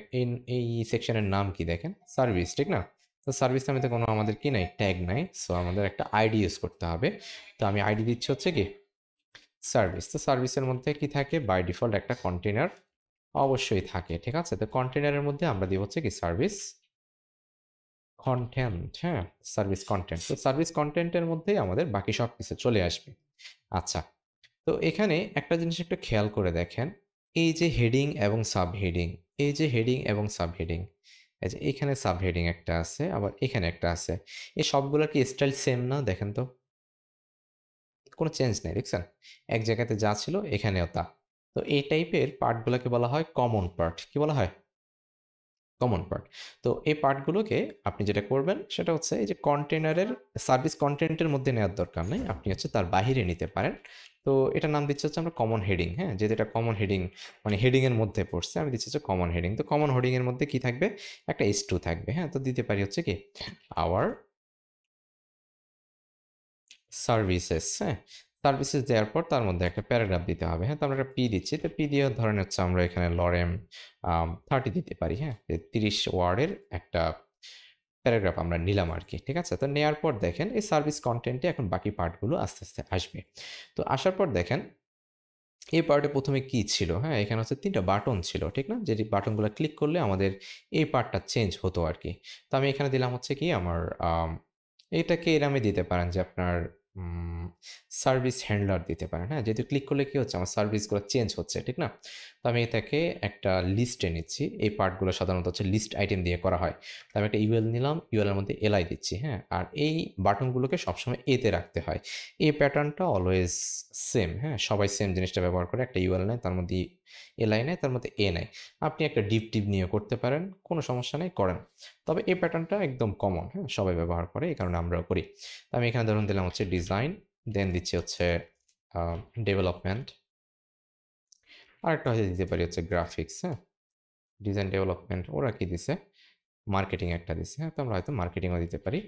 এই সেকশনের নাম কি দেখেন? সার্ভিস, ঠিক না? তো সার্ভিস নামে তো কোনো আমাদের কি নাই ট্যাগ নাই সো আমাদের একটা আইডি ইউজ করতে হবে তো আমি আইডি দিচ্ছি হচ্ছে কি সার্ভিস তো সার্ভিসের মধ্যে কি থাকে? বাই ডিফল্ট একটা কন্টেনার অবশ্যই থাকে, ঠিক আছে? তো কন্টেনারের মধ্যে আমরা দিব হচ্ছে কি সার্ভিস কন্টেন্ট হ্যাঁ? সার্ভিস কন্টেন্ট তো সার্ভিস কন্টেন্টের মধ্যেই আমাদের বাকি সব কিছু চলে আসবে। আচ্ছা তো এখানে একটা জিনিস একটু খেয়াল করে দেখেন। এই যে হেডিং এবং সাব হেডিং এই যে হেডিং এবং সাব হেডিং এখানে সাব হেডিং একটা আছে, আবার এখানে একটা আছে। এই সবগুলোর কি স্টাইল সেম না? দেখেন তো। কোনো চেঞ্জ নেই, দেখছেন? এক জায়গাতে যা ছিল এখানেও তা। তো এই টাইপের পার্টগুলোকে বলা হয় কমন পার্ট কি বলা হয়? কমন পার্ট তো এই পার্টগুলোকে আপনি যেটা করবেন, সেটা হচ্ছে এই যে কন্টেনারের সার্ভিস কন্টেন্টের মধ্যে নেওয়ার দরকার নেই। আপনি হচ্ছে তার বাহিরে নিতে পারেন। তো এটার নাম দিচ্ছে হচ্ছে আমরা কমন হেডিং হ্যাঁ? যেহেতু এটা কমন হেডিং মানে হেডিংয়ের মধ্যে পড়ছে, আমি দিচ্ছি হচ্ছে কমন হেডিং তো কমন হেডিংয়ের মধ্যে কি থাকবে? একটা এস টু থাকবে হ্যাঁ? তো দিতে পারি হচ্ছে কি? আওয়ার সার্ভিসেস হ্যাঁ? সার্ভিসেস দেওয়ার পর তার মধ্যে একটা প্যারাগ্রাফ দিতে হবে। হ্যাঁ তো আমরা একটা পি দিচ্ছি। তো পি দিয়ে ধরেন হচ্ছে আমরা এখানে লরেম থার্টি দিতে পারি। হ্যাঁ তিরিশ ওয়ার্ডের একটা প্যারাগ্রাফ আমরা নিলাম আর কি ঠিক আছে? তো নেওয়ার পর দেখেন এই সার্ভিস কন্টেন্টে এখন বাকি পার্টগুলো আস্তে আস্তে আসবে। তো আসার পর দেখেন এই পার্টে প্রথমে কি ছিল? হ্যাঁ এখানে হচ্ছে তিনটা বাটন ছিল, ঠিক না? যেটি বাটনগুলো ক্লিক করলে আমাদের এই পার্টটা চেঞ্জ হতো আর কি তো আমি এখানে দিলাম হচ্ছে কি আমার এটাকে এরামে দিতে পারেন যে আপনার সার্ভিস হ্যান্ডলার দিতে পারেন। হ্যাঁ যেহেতু ক্লিক করলে কী হচ্ছে? আমার সার্ভিসগুলো চেঞ্জ হচ্ছে, ঠিক না? তো আমি এটাকে একটা লিস্টে নিচ্ছি। এই পার্টগুলো সাধারণত হচ্ছে লিস্ট আইটেম দিয়ে করা হয়। তো আমি একটা ইউএল নিলাম ইউএলের মধ্যে এলআই দিচ্ছি হ্যাঁ? আর এই বাটনগুলোকে সবসময় এতে রাখতে হয়। এই প্যাটার্নটা অলওয়েজ সেম হ্যাঁ? সবাই সেম জিনিসটা ব্যবহার করে। একটা ইউএল নেয়, তার মধ্যে এলআই নেয় তার মধ্যে এ নেয় আপনি একটা ডিপ টিপ নিয়ে করতে পারেন, কোনো সমস্যা নেই, করেন। তবে এই প্যাটার্নটা একদম কমন হ্যাঁ সবাই ব্যবহার করে, এই কারণে আমরাও করি। তো আমি এখানে ধরুন দিলাম হচ্ছে ডিজাইন দেন দিচ্ছি হচ্ছে ডেভেলপমেন্ট আরেকটা হচ্ছে দিতে পারি হচ্ছে গ্রাফিক্স হ্যাঁ। ডিজাইন ডেভেলপমেন্ট ওরা কি দিছে? মার্কেটিং একটা দিছে হ্যাঁ তো আমরা হয়তো মার্কেটিংও দিতে পারি।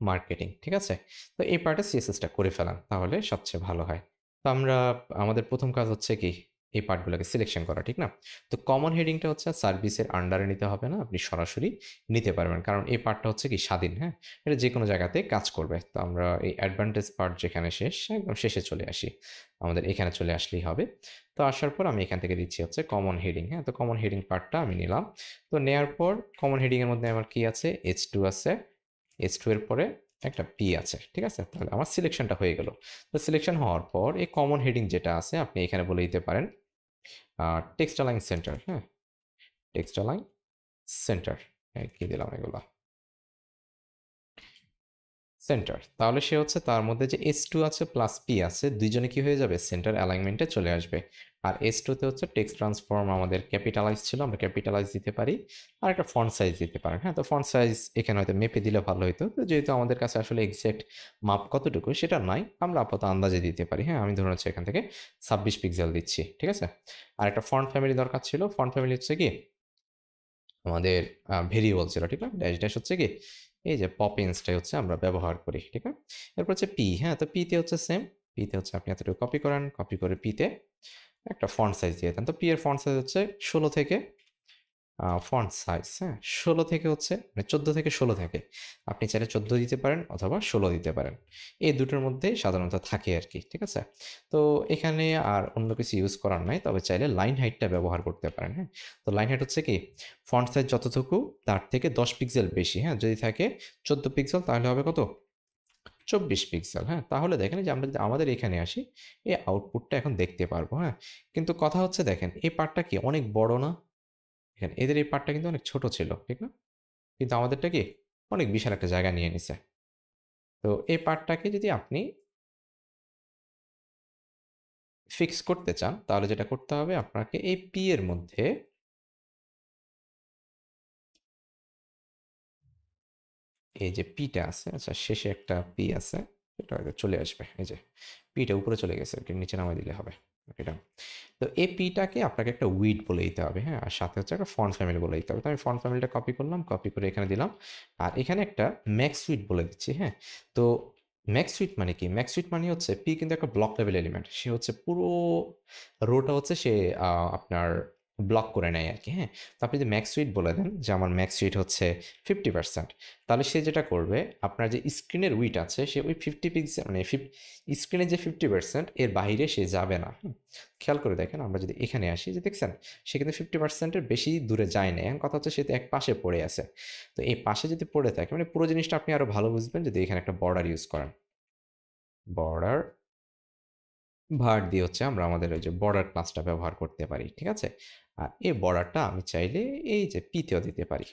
মার্কেটিং ঠিক আছে? তো এই পার্টে সিএসএসটা করে ফেলাম তাহলে সবচেয়ে ভালো হয়। তো আমরা, আমাদের প্রথম কাজ হচ্ছে কি, এই পার্টগুলোকে সিলেকশন করা, ঠিক না? তো কমন হেডিংটা হচ্ছে সার্ভিসের আন্ডারে নিতে হবে না, আপনি সরাসরি নিতে পারবেন। কারণ এই পার্টটা হচ্ছে কি, স্বাধীন হ্যাঁ? এটা যে কোনো জায়গাতে কাজ করবে। তো আমরা এই অ্যাডভান্টেজ পার্ট যেখানে শেষ, একদম শেষে চলে আসি। আমাদের এখানে চলে আসলেই হবে। তো আসার পর আমি এখান থেকে দিচ্ছি হচ্ছে কমন হেডিং হ্যাঁ? তো কমন হেডিং পার্টটা আমি নিলাম। তো নেওয়ার পর কমন হেডিংয়ের মধ্যে আমার কি আছে? এইচ টু আছে। এইচ টু এর পরে একটা পি আছে, ঠিক আছে? তাহলে আমার সিলেকশনটা হয়ে গেল। তো সিলেকশন হওয়ার পর এই কমন হেডিং যেটা আছে, আপনি এখানে বলে দিতে পারেন টেক্সট অ্যালাইন সেন্টার হ্যাঁ? টেক্সট অ্যালাইন সেন্টার হ্যাঁ কি দিলাম এগুলো? সেন্টার তাহলে সে হচ্ছে তার মধ্যে যে এস টু আছে প্লাস পি আছে, দুইজনে কি হয়ে যাবে? সেন্টার অ্যালাইনমেন্টে চলে আসবে। আর এস টুতে হচ্ছে টেক্সট ট্রান্সফর্ম আমাদের ক্যাপিটালাইজ ছিল, আমরা ক্যাপিটালাইজ দিতে পারি। আর একটা ফন্ট সাইজ দিতে পারেন হ্যাঁ? তো ফন্ট সাইজ এখানে হয়তো মেপে দিলে ভালো হতো তো যেহেতু আমাদের কাছে আসলে এক্সাক্ট মাপ কতটুকু সেটা নাই, আমরা আপাতত আন্দাজে দিতে পারি। হ্যাঁ আমি ধরুন হচ্ছে এখান থেকে ছাব্বিশ পিক্সেল দিচ্ছি, ঠিক আছে? আর একটা ফন্ট ফ্যামিলি দরকার ছিল। ফন্ট ফ্যামিলি হচ্ছে কি? আমাদের ভেরিয়েবল ছিল, ঠিক না? ড্যাশ ড্যাশ হচ্ছে কি? এই যে পপ ইন্সটাই হচ্ছে আমরা ব্যবহার করি, ঠিক আছে? এরপর হচ্ছে পি হ্যাঁ? তো পিতে হচ্ছে সেম পিতে হচ্ছে আপনি এতটুকু কপি করেন কপি করে পিতে একটা ফন্ট সাইজ দিয়ে দেন। তো পি এর ফন্ট সাইজ হচ্ছে ষোলো থেকে ফন্ট সাইজ হ্যাঁ? ষোলো থেকে হচ্ছে মানে চোদ্দ থেকে ষোলো থাকে। আপনি চাইলে চোদ্দ দিতে পারেন অথবা ষোলো দিতে পারেন। এই দুটোর মধ্যে সাধারণত থাকে আর কি, ঠিক আছে? তো এখানে আর অন্য কিছু ইউজ করার নাই, তবে চাইলে লাইন হাইটটা ব্যবহার করতে পারেন হ্যাঁ? তো লাইন হাইট হচ্ছে কি ফন্ট সাইজ যতটুকু, তার থেকে দশ পিক্সেল বেশি হ্যাঁ? যদি থাকে চোদ্দ পিক্সেল তাহলে হবে কত? চব্বিশ পিক্সেল হ্যাঁ? তাহলে দেখেন যে আমরা যদি আমাদের এখানে আসি, এই আউটপুটটা এখন দেখতে পারব হ্যাঁ? কিন্তু কথা হচ্ছে দেখেন, এই পার্টটা কি অনেক বড় না? এখানে এদের এই পার্টটা কিন্তু অনেক ছোট ছিল, ঠিক না? কিন্তু আমাদেরটা কি অনেক বিশাল একটা জায়গা নিয়ে নিছে। তো এই পার্টটাকে যদি আপনি ফিক্স করতে চান, তাহলে যেটা করতে হবে আপনাকে এই পি এর মধ্যে এই যে পিটা আছে আচ্ছা শেষে একটা পি আছে এটা চলে আসবে, এই যে পিটা উপরে চলে গেছে নিচে নামাই দিলে হবে। এটা। তো এই পিটাকে আপনাকে একটা উইড বলে দিতে হবে হ্যাঁ? আর সাথে হচ্ছে একটা ফন্ট ফ্যামিলি বলে দিতে হবে। তো আমি ফন্ট ফ্যামিলিটা কপি করলাম কপি করে এখানে দিলাম। আর এখানে একটা ম্যাক্স উইড বলে দিচ্ছি হ্যাঁ? তো ম্যাক্স সুইট মানে কি? ম্যাক্স উইড মানে হচ্ছে পি কিন্তু একটা ব্লক লেভেল এলিমেন্ট সে হচ্ছে পুরো রোটা হচ্ছে সে আপনার ব্লক করে নেয় আর কি হ্যাঁ? তো আপনি যদি ম্যাক্স উইডথ বলে দেন যে আমার ম্যাক্স উইডথ হচ্ছে 50% তাহলে সে যেটা করবে, আপনার যে স্ক্রিনের উইট আছে, সে ওই 50 পিক্সেল মানে ফিফ স্ক্রিনের যে 50% এর বাইরে সে যাবে না? খেয়াল করে দেখেন, আমরা যদি এখানে আসি যে দেখছেন, সে কিন্তু ফিফটি পার্সেন্টের বেশি দূরে যায় নাই। এখন কথা হচ্ছে সে তো এক পাশে পড়ে আছে। তো এই পাশে যদি পড়ে থাকে মানে পুরো জিনিসটা আপনি আরও ভালো বুঝবেন যদি এখানে একটা বর্ডার ইউজ করেন। বর্ডার var দিয়ে হচ্ছে আমরা আমাদের ওই যে বর্ডার ক্লাসটা ব্যবহার করতে পারি। ঠিক আছে? আর এই বর্ডারটা আমি চাইলে এই যে পিতেও দিতে পারি।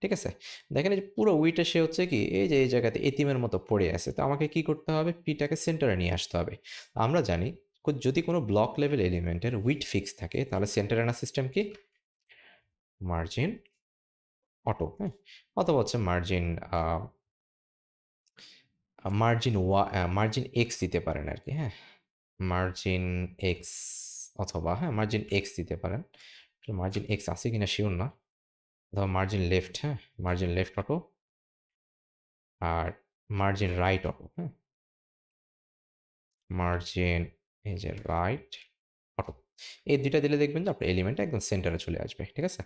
ঠিক আছে? দেখেন এই যে পুরো এ সে হচ্ছে কি এই যে এই জায়গাতে এতিমের মতো পড়ে আছে। তো আমাকে কি করতে হবে? পিটাকে সেন্টারে নিয়ে আসতে হবে। আমরা জানি যদি কোনো ব্লক লেভেল এলিমেন্টের উইট ফিক্স থাকে তাহলে সেন্টার আনার সিস্টেম কি? মার্জিন অটো, হ্যাঁ? অথবা হচ্ছে মার্জিন মার্জিন ওয়া মার্জিন এক্স দিতে পারেন আর কি হ্যাঁ? মার্জিন এক্স অথবা হ্যাঁ, মার্জিন এক্স দিতে পারেন। মার্জিন এক্স আছে কিনা শিওর না। অথবা মার্জিন লেফট, হ্যাঁ? Margin left auto. আর মার্জিন রাইট অটো, হ্যাঁ? মার্জিন এই যে রাইট। এই ২ টা দিলে দেখবেন যে আপনার এলিমেন্ট একদম সেন্টারে চলে আসবে। ঠিক আছে?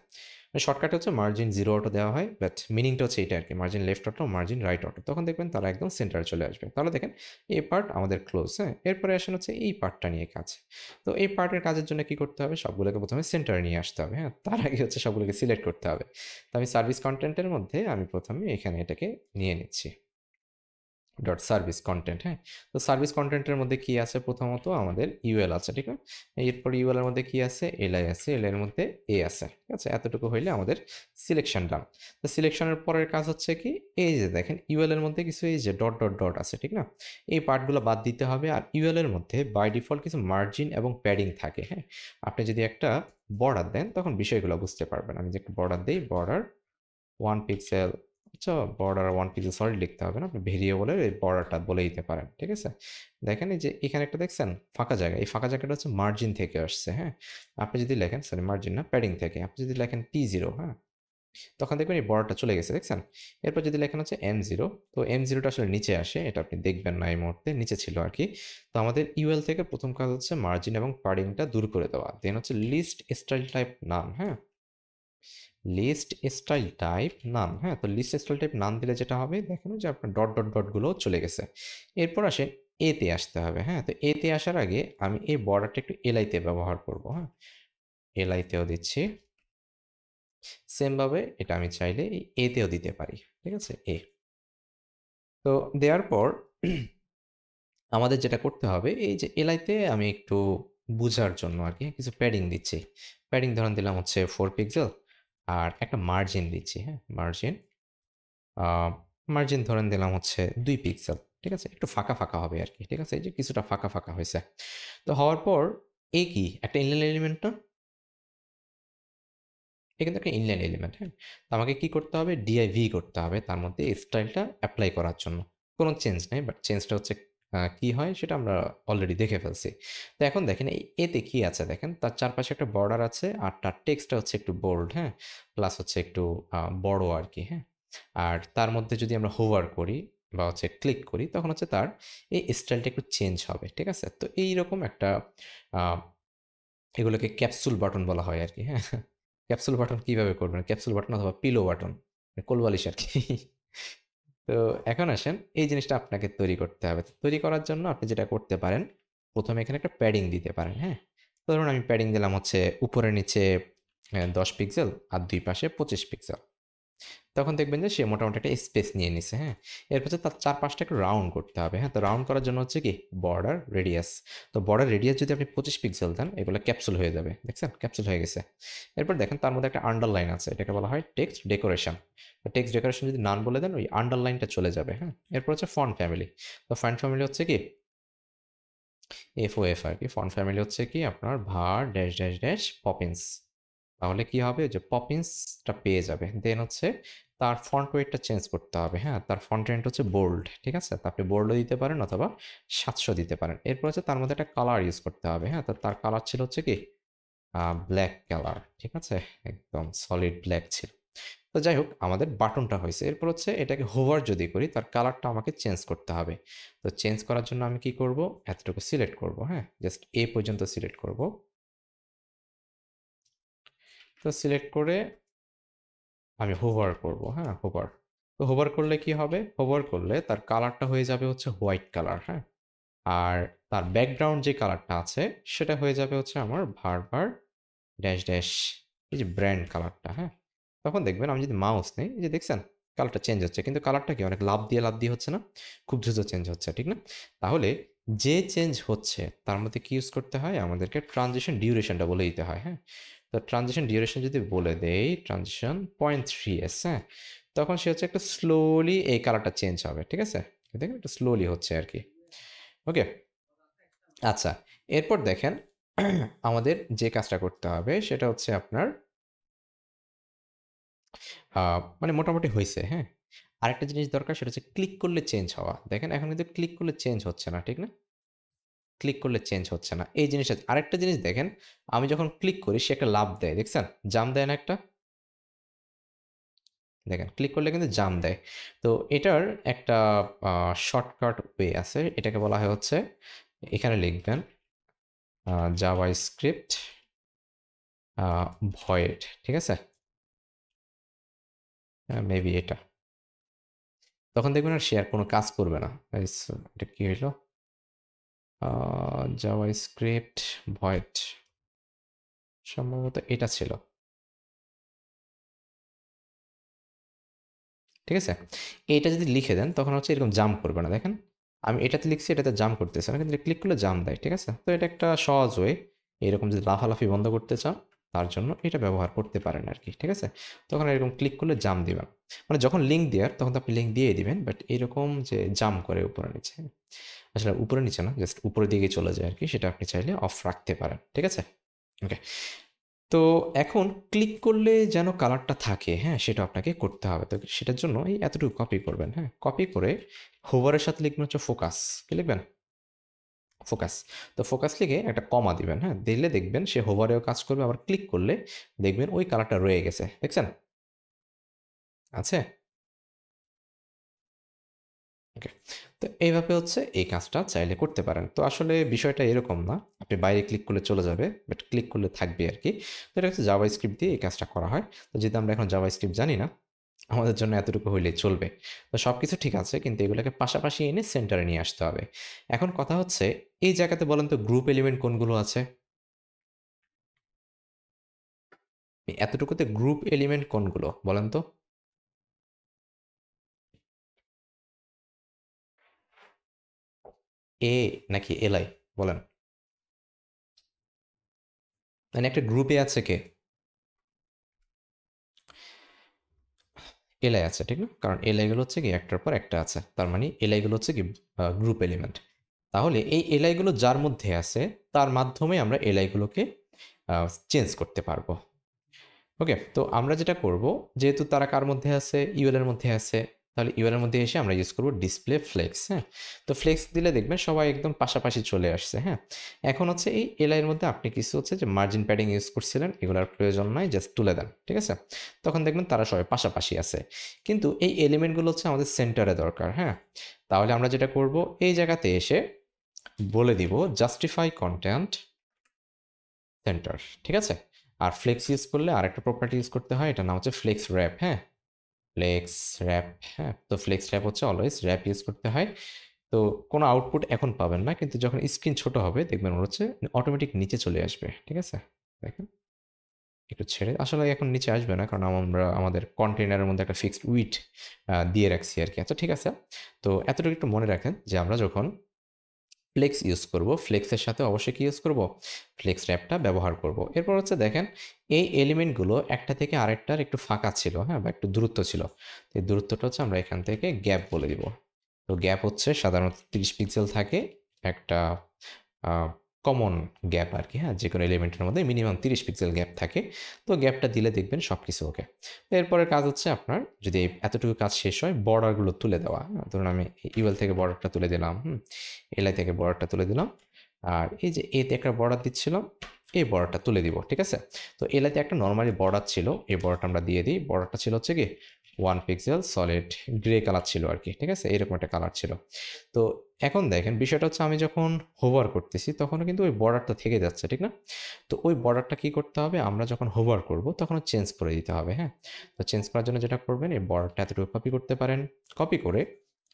মানে শর্টকাটে হচ্ছে মার্জিন 0 অটো দেওয়া হয়। বাট মিনিংটা হচ্ছে এটা আর কি margin left auto, margin right auto. তখন দেখবেন তারা একদম সেন্টারে চলে আসবে। তাহলে দেখেন এই পার্ট আমাদের ক্লোজ, হ্যাঁ? এরপরে আসেন হচ্ছে এই পার্টটা নিয়ে কাজ। তো এই পার্টের কাজের জন্য কি করতে হবে? সবগুলোকে প্রথমে সেন্টারে নিয়ে আসতে হবে, হ্যাঁ? তার আগে হচ্ছে সবগুলোকে সিলেক্ট করতে হবে। তো আমি সার্ভিস কন্টেন্টের মধ্যে আমি প্রথমে এখানে এটাকে নিয়ে নিচ্ছি। ডট সার্ভিস কনটেন্ট, হ্যাঁ? তো সার্ভিস কনটেন্ট এর মধ্যে কি আছে? প্রথমত আমাদের ইউএল আছে, ঠিক আছে এরপর UL এর মধ্যে কি আছে? এলআই আছে, li এর মধ্যে এ আছে। ঠিক আছে? এতটুকু হইলে আমাদের সিলেকশন ডান। তো সিলেকশন এর পরের কাজ হচ্ছে কি? এই যে দেখেন UL এর মধ্যে কিছু এই যে ডট, ডট, ডট আছে, ঠিক না? এই পার্টগুলো বাদ দিতে হবে। আর UL এর মধ্যে বাই ডিফল্ট কিছু মার্জিন এবং প্যাডিং থাকে, হ্যাঁ? আপনি যদি একটা বর্ডার দেন তখন বিষয়গুলো বুঝতে পারবেন। আমি যে একটা বর্ডার দেই, বর্ডার 1 পিক্সেল আচ্ছা বর্ডার ওয়ান পিক্সেল সরি লিখতে হবে না। আপনি ভেরিয়েবলের এই বর্ডারটা বলে দিতে পারেন। ঠিক আছে? দেখেন এই যে এখানে একটা দেখছেন ফাঁকা জায়গা। এই ফাঁকা জায়গাটা হচ্ছে মার্জিন থেকে আসছে, হ্যাঁ? আপনি যদি লেখেন সরি মার্জিন না প্যাডিং থেকে। আপনি যদি লেখেন P0, হ্যাঁ? তখন দেখবেন এই বর্ডারটা চলে গেছে, দেখছেন? এরপর যদি লেখেন হচ্ছে এম জিরো তো M0 জিরোটা আসলে নিচে আসে। এটা আপনি দেখবেন না এই মুহূর্তে। নিচে ছিল আর কি তো আমাদের ইউএল থেকে প্রথম কাজ হচ্ছে মার্জিন এবং প্যাডিংটা দূর করে দেওয়া। দেন হচ্ছে লিস্ট স্টাইল টাইপ নাম, হ্যাঁ? লিস্ট স্টাইল টাইপ নান, হ্যাঁ? তো লিস্ট স্টাইল টাইপ নান দিলে যেটা হবে দেখেন যে আপনার ডট, ডট, ডটগুলো চলে গেছে। এরপর আসেন এতে আসতে হবে, হ্যাঁ? তো এতে আসার আগে আমি এই বর্ডারটা একটু li তে ব্যবহার করব, হ্যাঁ? li তেও দিচ্ছি। সেম ভাবে এটা আমি চাইলে a তেও দিতে পারি। ঠিক আছে? এ তো দেওয়ার পর আমাদের যেটা করতে হবে এই যে li তে আমি একটু বুঝার জন্য আর কি কিছু প্যাডিং দিচ্ছি। প্যাডিং ধরেন দিলাম হচ্ছে ফোর পিক্সেল আর একটা মার্জিন দিচ্ছি, হ্যাঁ? মার্জিন মার্জিন ধরেন দিলাম হচ্ছে দুই পিক্সেল। ঠিক আছে? একটু ফাঁকা, ফাঁকা হবে আর কি ঠিক আছে? এই যে কিছুটা ফাঁকা, ফাঁকা হইছে। তো হওয়ার পর a কি? একটা ইনলাইন এলিমেন্ট? এটা কিন্তু একটা ইনলাইন এলিমেন্ট, হ্যাঁ? তো আমাকে কি করতে হবে? ডিআইভি করতে হবে তার মধ্যে স্টাইলটা অ্যাপ্লাই করার জন্য। কোনো চেঞ্জ নেই বাট চেঞ্জটা হচ্ছে কি হয় সেটা আমরা অলরেডি দেখে ফেলছি। তো এখন দেখেন এই a তে কি আছে দেখেন? তার চারপাশে একটা বর্ডার আছে আর তার টেক্সটটা হচ্ছে একটু বোল্ড, হ্যাঁ? প্লাস হচ্ছে একটু আ আর কি হ্যাঁ? আর তার মধ্যে যদি আমরা হোভার করি বা হচ্ছে ক্লিক করি তখন হচ্ছে তার এই স্টাইলটা একটু চেঞ্জ হবে। ঠিক আছে? তো এইরকম একটা এগুলোকে ক্যাপসুল বাটন বলা হয় আর কি হ্যাঁ? ক্যাপসুল বাটন কীভাবে করবেন? ক্যাপসুল বাটন অথবা পিলো বাটন। কোলবালিশ আরকি। তো এখন আসেন এই জিনিসটা আপনাকে তৈরি করতে হবে। তৈরি করার জন্য আপনি যেটা করতে পারেন, প্রথমে এখানে একটা প্যাডিং দিতে পারেন, হ্যাঁ? ধরুন আমি প্যাডিং দিলাম হচ্ছে উপরে নিচে দশ পিক্সেল আর দুই পাশে ২৫ পিক্সেল। তখন দেখবেন যে সে মোটামুটি একটা স্পেস নিয়ে নিছে, হ্যাঁ? এরপর তার চারপাশটা একটু রাউন্ড করতে হবে, হ্যাঁ? তো রাউন্ড করার জন্য হচ্ছে কি? Border radius. তো বর্ডার রেডিয়াস যদি আপনি ২৫ পিক্সেল দেন এগুলো ক্যাপসুল হয়ে যাবে। দেখছেন? ক্যাপসুল হয়ে গেছে। এরপর দেখেন তার মধ্যে একটা আন্ডারলাইন আছে। এটাকে বলা হয় টেক্সট ডেকোরেশন। তো টেক্সট ডেকোরেশন যদি নান বলে দেন ওই আন্ডারলাইনটা চলে যাবে, হ্যাঁ? এরপর হচ্ছে ফন্ট ফ্যামিলি। তো ফন্ট ফ্যামিলি হচ্ছে কি? এফ ও এফ আর কি ফন্ট ফ্যামিলি হচ্ছে কি আপনার ভার ড্যাশ, ড্যাশ, ড্যাশ পপিন্স। তাহলে কি হবে? যে পপিন্সটা পেয়ে যাবে। দেন হচ্ছে তার ফন্ট ওয়েটটা চেঞ্জ করতে হবে, হ্যাঁ? তার ফন্ট রেন্ট হচ্ছে বোল্ড। ঠিক আছে? আপনি বোল্ডও দিতে পারেন অথবা ৭০০ দিতে পারেন। এরপর হচ্ছে তার মধ্যে একটা কালার ইউজ করতে হবে, হ্যাঁ? তো তার কালার ছিল হচ্ছে কি? Black colour. ঠিক আছে? একদম সলিড ব্ল্যাক ছিল। তো যাই হোক আমাদের বাটনটা হয়েছে এরপর হচ্ছে এটাকে হোভার যদি করি তার কালারটা আমাকে চেঞ্জ করতে হবে। তো চেঞ্জ করার জন্য আমি কি করব? এতটুকু সিলেক্ট করব, হ্যাঁ? জাস্ট এ পর্যন্ত সিলেক্ট করব। তো সিলেক্ট করে আমি হোভার করব হ্যাঁ? হোভার তো হোভার করলে কি হবে? হোভার করলে তার কালারটা হয়ে যাবে হচ্ছে হোয়াইট কালার হ্যাঁ? আর তার ব্যাকগ্রাউন্ড যে কালারটা আছে, সেটা হয়ে যাবে হচ্ছে আমার ভারবার ড্যাশ ড্যাশ এই যে ব্র্যান্ড কালারটা হ্যাঁ? তখন দেখবেন আমি যদি মাউস নেই, এই যে দেখছেন কালারটা চেঞ্জ হচ্ছে, কিন্তু কালারটা কি অনেক লাভ দিয়ে লাভ দিয়ে হচ্ছে না? খুব দ্রুত চেঞ্জ হচ্ছে, ঠিক না? তাহলে যে চেঞ্জ হচ্ছে, তার মধ্যে কি ইউজ করতে হয়? আমাদেরকে ট্রানজিশন ডিউরেশনটা বলে দিতে হয় হ্যাঁ? তো ট্রানজিশন ডিউরেশন যদি বলে দেই ট্রানজিশন পয়েন্ট থ্রি এস হ্যাঁ? তখন সে হচ্ছে একটা স্লোলি এই কালারটা চেঞ্জ হবে, ঠিক আছে? দেখেন একটু স্লোলি হচ্ছে আর কি। ওকে আচ্ছা এরপর দেখেন আমাদের যে কাজটা করতে হবে সেটা হচ্ছে আপনার মানে মোটামুটি হয়েছে হ্যাঁ? আরেকটা জিনিস দরকার সেটা হচ্ছে ক্লিক করলে চেঞ্জ হওয়া। দেখেন এখন কিন্তু ক্লিক করলে চেঞ্জ হচ্ছে না, ঠিক না? ক্লিক করলে চেঞ্জ হচ্ছে না। এই জিনিসটা, আরেকটা জিনিস দেখেন, আমি যখন ক্লিক করি, সে একটা লাভ দেয়, দেখছেন? জাম দেয় না একটা? দেখেন ক্লিক করলে কিন্তু জাম দেয়। তো এটার একটা শর্টকাট ওয়ে আছে, এটাকে বলা হয় হচ্ছে, এখানে লিখবেন জাভা স্ক্রিপ্ট ভয়েড ঠিক আছে? মেবি এটা। তখন দেখবেন আর শেয়ার কোনো কাজ করবে না। এটা কি হইল? জাভা স্ক্রিপ্ট ভয়েড সম্ভবত এটা ছিল। ঠিক আছে? এটা যদি লিখে দেন, তখন হচ্ছে এরকম জাম্প করবে না। দেখেন, আমি এটাতে লিখছি, এটাতে জাম্প করতেছে। না কিন্তু ক্লিক করলে জাম্প দেয়, ঠিক আছে? তো এটা একটা সহজ ওয়ে এরকম যদি লাফালাফি বন্ধ করতে চান তার জন্য এটা ব্যবহার করতে পারেন আর কি ঠিক আছে? তখন এরকম ক্লিক করলে জাম দিবেন মানে যখন লিঙ্ক দেওয়ার, তখন তো আপনি লিঙ্ক দিয়ে দিবেন বাট এরকম যে জাম করে উপরে নিচে। আসলে উপরে নিচে না জাস্ট উপরের দিকে চলে যায় আর কি সেটা আপনি চাইলে অফ রাখতে পারেন, ঠিক আছে? ওকে তো এখন ক্লিক করলে যেন কালারটা থাকে হ্যাঁ সেটা আপনাকে করতে হবে। তো সেটার জন্য এই এতটুকু কপি করবেন হ্যাঁ? কপি করে হোভারের সাথে লিখবেন হচ্ছে ফোকাস কি লিখবেন? ফোকাস তো ফোকাস লিখে একটা কমা দিবেন হ্যাঁ? দিলে দেখবেন সে হোভারেও কাজ করবে, আবার ক্লিক করলে দেখবেন ওই কালারটা রয়ে গেছে, দেখছেন? আছে? ওকে তো এইভাবে হচ্ছে এই কাজটা চাইলে করতে পারেন। তো আসলে বিষয়টা এরকম না, আপনি বাইরে ক্লিক করলে চলে যাবে বাট ক্লিক করলে থাকবে আর কি তো এটা হচ্ছে জাভা স্ক্রিপ্ট দিয়ে এই কাজটা করা হয়। তো যেহেতু আমরা এখন জাভা স্ক্রিপ্ট জানি না, আমাদের জন্য এতটুকু হইলেই চলবে। তো সব কিছু ঠিক আছে, কিন্তু এগুলোকে পাশাপাশি এনে সেন্টারে নিয়ে আসতে হবে। এখন কথা হচ্ছে, এই জায়গাতে বলেন তো গ্রুপ এলিমেন্ট কোনগুলো আছে? এতটুকুতে গ্রুপ এলিমেন্ট কোনগুলো বলেন তো? এ নাকি এলআই, বলেন। মানে একটা গ্রুপে আছে কে? এলআই আছে, ঠিক না? কারণ এলআইগুলো হচ্ছে কি একটার পর একটা আছে। তার মানে এলআইগুলো হচ্ছে কি গ্রুপ এলিমেন্ট তাহলে এই এলআইগুলো যার মধ্যে আছে, তার মাধ্যমে আমরা এলআইগুলোকে চেঞ্জ করতে পারব। ওকে তো আমরা যেটা করব, যেহেতু তারা কার মধ্যে আছে? ইউএল এর মধ্যে আছে। তাহলে ইউএল এর মধ্যে এসে আমরা ইউজ করব ডিসপ্লে ফ্লেক্স হ্যাঁ? তো ফ্লেক্স দিলে দেখবেন সবাই একদম পাশাপাশি চলে আসছে হ্যাঁ? এখন হচ্ছে এই এলআইয়ের মধ্যে আপনি কিছু হচ্ছে যে মার্জিন প্যাডিং ইউজ করছিলেন, এগুলোর প্রয়োজন নয় জাস্ট তুলে দেন, ঠিক আছে? তখন দেখবেন তারা সবাই পাশাপাশি আছে। কিন্তু এই এলিমেন্টগুলো হচ্ছে আমাদের সেন্টারে দরকার হ্যাঁ? তাহলে আমরা যেটা করব, এই জায়গাতে এসে বলে দিব জাস্টিফাই কন্টেন্ট সেন্টার ঠিক আছে? আর ফ্লেক্স ইউজ করলে আরেকটা প্রপার্টি ইউজ করতে হয় এটা নাম হচ্ছে ফ্লেক্স র্যাপ হ্যাঁ? ফ্লেক্স র্যাপ হ্যাঁ তো ফ্লেক্স র্যাপ হচ্ছে অলওয়েজ র্যাপ ইউজ করতে হয়। তো কোনো আউটপুট এখন পাবেন না, কিন্তু যখন স্ক্রিন ছোট হবে, দেখবেন ওর হচ্ছে অটোমেটিক নিচে চলে আসবে, ঠিক আছে? দেখেন। একটু ছেড়ে, আসলে এখন নিচে আসবে না, কারণ আমরা, আমাদের কন্টেনারের মধ্যে একটা ফিক্সড উইট দিয়ে রাখছি আর কি আচ্ছা ঠিক আছে। তো এতটুকু একটু মনে রাখেন যে আমরা যখন ফ্লেক্স ইউজ করব। ফ্লেক্সের সাথে অবশ্যই কি ইউজ করব? ফ্লেক্স র্যাপটা ব্যবহার করব। এরপর হচ্ছে দেখেন, এই এলিমেন্টগুলো একটা থেকে আরেকটার একটু ফাঁকা ছিল হ্যাঁ বা একটু দূরত্ব ছিল। এই দূরত্বটা হচ্ছে আমরা এখান থেকে গ্যাপ বলে দিব। তো গ্যাপ হচ্ছে সাধারণত তিরিশ পিক্সেল থাকে, একটা কমন গ্যাপ আর কি হ্যাঁ? যে কোনো এলিমেন্টের মধ্যে মিনিমাম তিরিশ পিক্সেল গ্যাপ থাকে। তো গ্যাপটা দিলে দেখবেন সব কিছু ওকে এরপরের কাজ হচ্ছে আপনার যদি এতটুকু কাজ শেষ হয় বর্ডারগুলো তুলে দেওয়া। হ্যাঁ, ধরুন আমি ইউএল থেকে বর্ডারটা তুলে দিলাম হুম? এলআই থেকে বর্ডারটা তুলে দিলাম। আর এই যে এতে একটা বর্ডার দিচ্ছিলাম এই বর্ডারটা তুলে দিব ঠিক আছে? তো এলাইতে একটা নর্মালি বর্ডার ছিল এই বর্ডারটা আমরা দিয়ে দিই। বর্ডারটা ছিল হচ্ছে কি one pixel solid grey colour ছিল আর কি, ঠিক আছে? এরকম একটা কালার ছিল। তো এখন দেখেন, বিষয়টা হচ্ছে আমি যখন হোভার করতেছি, তখনও কিন্তু ওই বর্ডারটা থেকে যাচ্ছে, ঠিক না? তো ওই বর্ডারটা কী করতে হবে? আমরা যখন হোভার করব, তখন চেঞ্জ করে দিতে হবে হ্যাঁ? তো চেঞ্জ করার জন্য যেটা করবেন, এই বর্ডারটা এতটুকু কপি করতে পারেন। কপি করে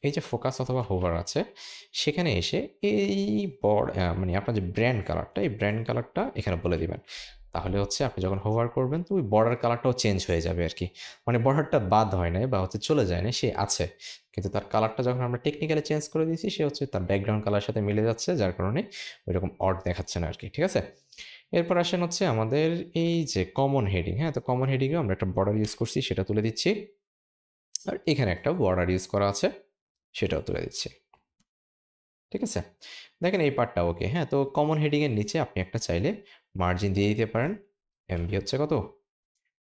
এই যে ফোকাস অথবা হোভার আছে, সেখানে এসে এই বর্ড মানে আপনার যে ব্র্যান্ড কালারটা এই ব্র্যান্ড কালারটা এখানে বলে দিবেন। তাহলে হচ্ছে আপনি যখন হোভার করবেন, তো ওই বর্ডার কালারটাও চেঞ্জ হয়ে যাবে আর কি মানে বর্ডারটা বাদ হয় নাই বা হচ্ছে চলে যায় না সে আছে। কিন্তু তার কালারটা যখন আমরা টেকনিক্যালি চেঞ্জ করে দিয়েছি, সে হচ্ছে তার ব্যাকগ্রাউন্ড কালার সাথে মিলে যাচ্ছে, যার কারণে ওই রকম দেখাচ্ছে না আর কি ঠিক আছে? এরপর আসেন হচ্ছে আমাদের এই যে কমন হেডিং হ্যাঁ? তো কমন হেডিংয়ে আমরা একটা বর্ডার ইউজ করছি, সেটা তুলে দিচ্ছি। আর এখানে একটা বর্ডার ইউজ করা আছে, সেটাও তুলে দিচ্ছি। ঠিক আছে? দেখেন এই পার্টটা ওকে হ্যাঁ? তো কমন হেডিংয়ের নিচে আপনি একটা চাইলে মার্জিন দিয়ে দিতে পারেন এমবি হচ্ছে কত?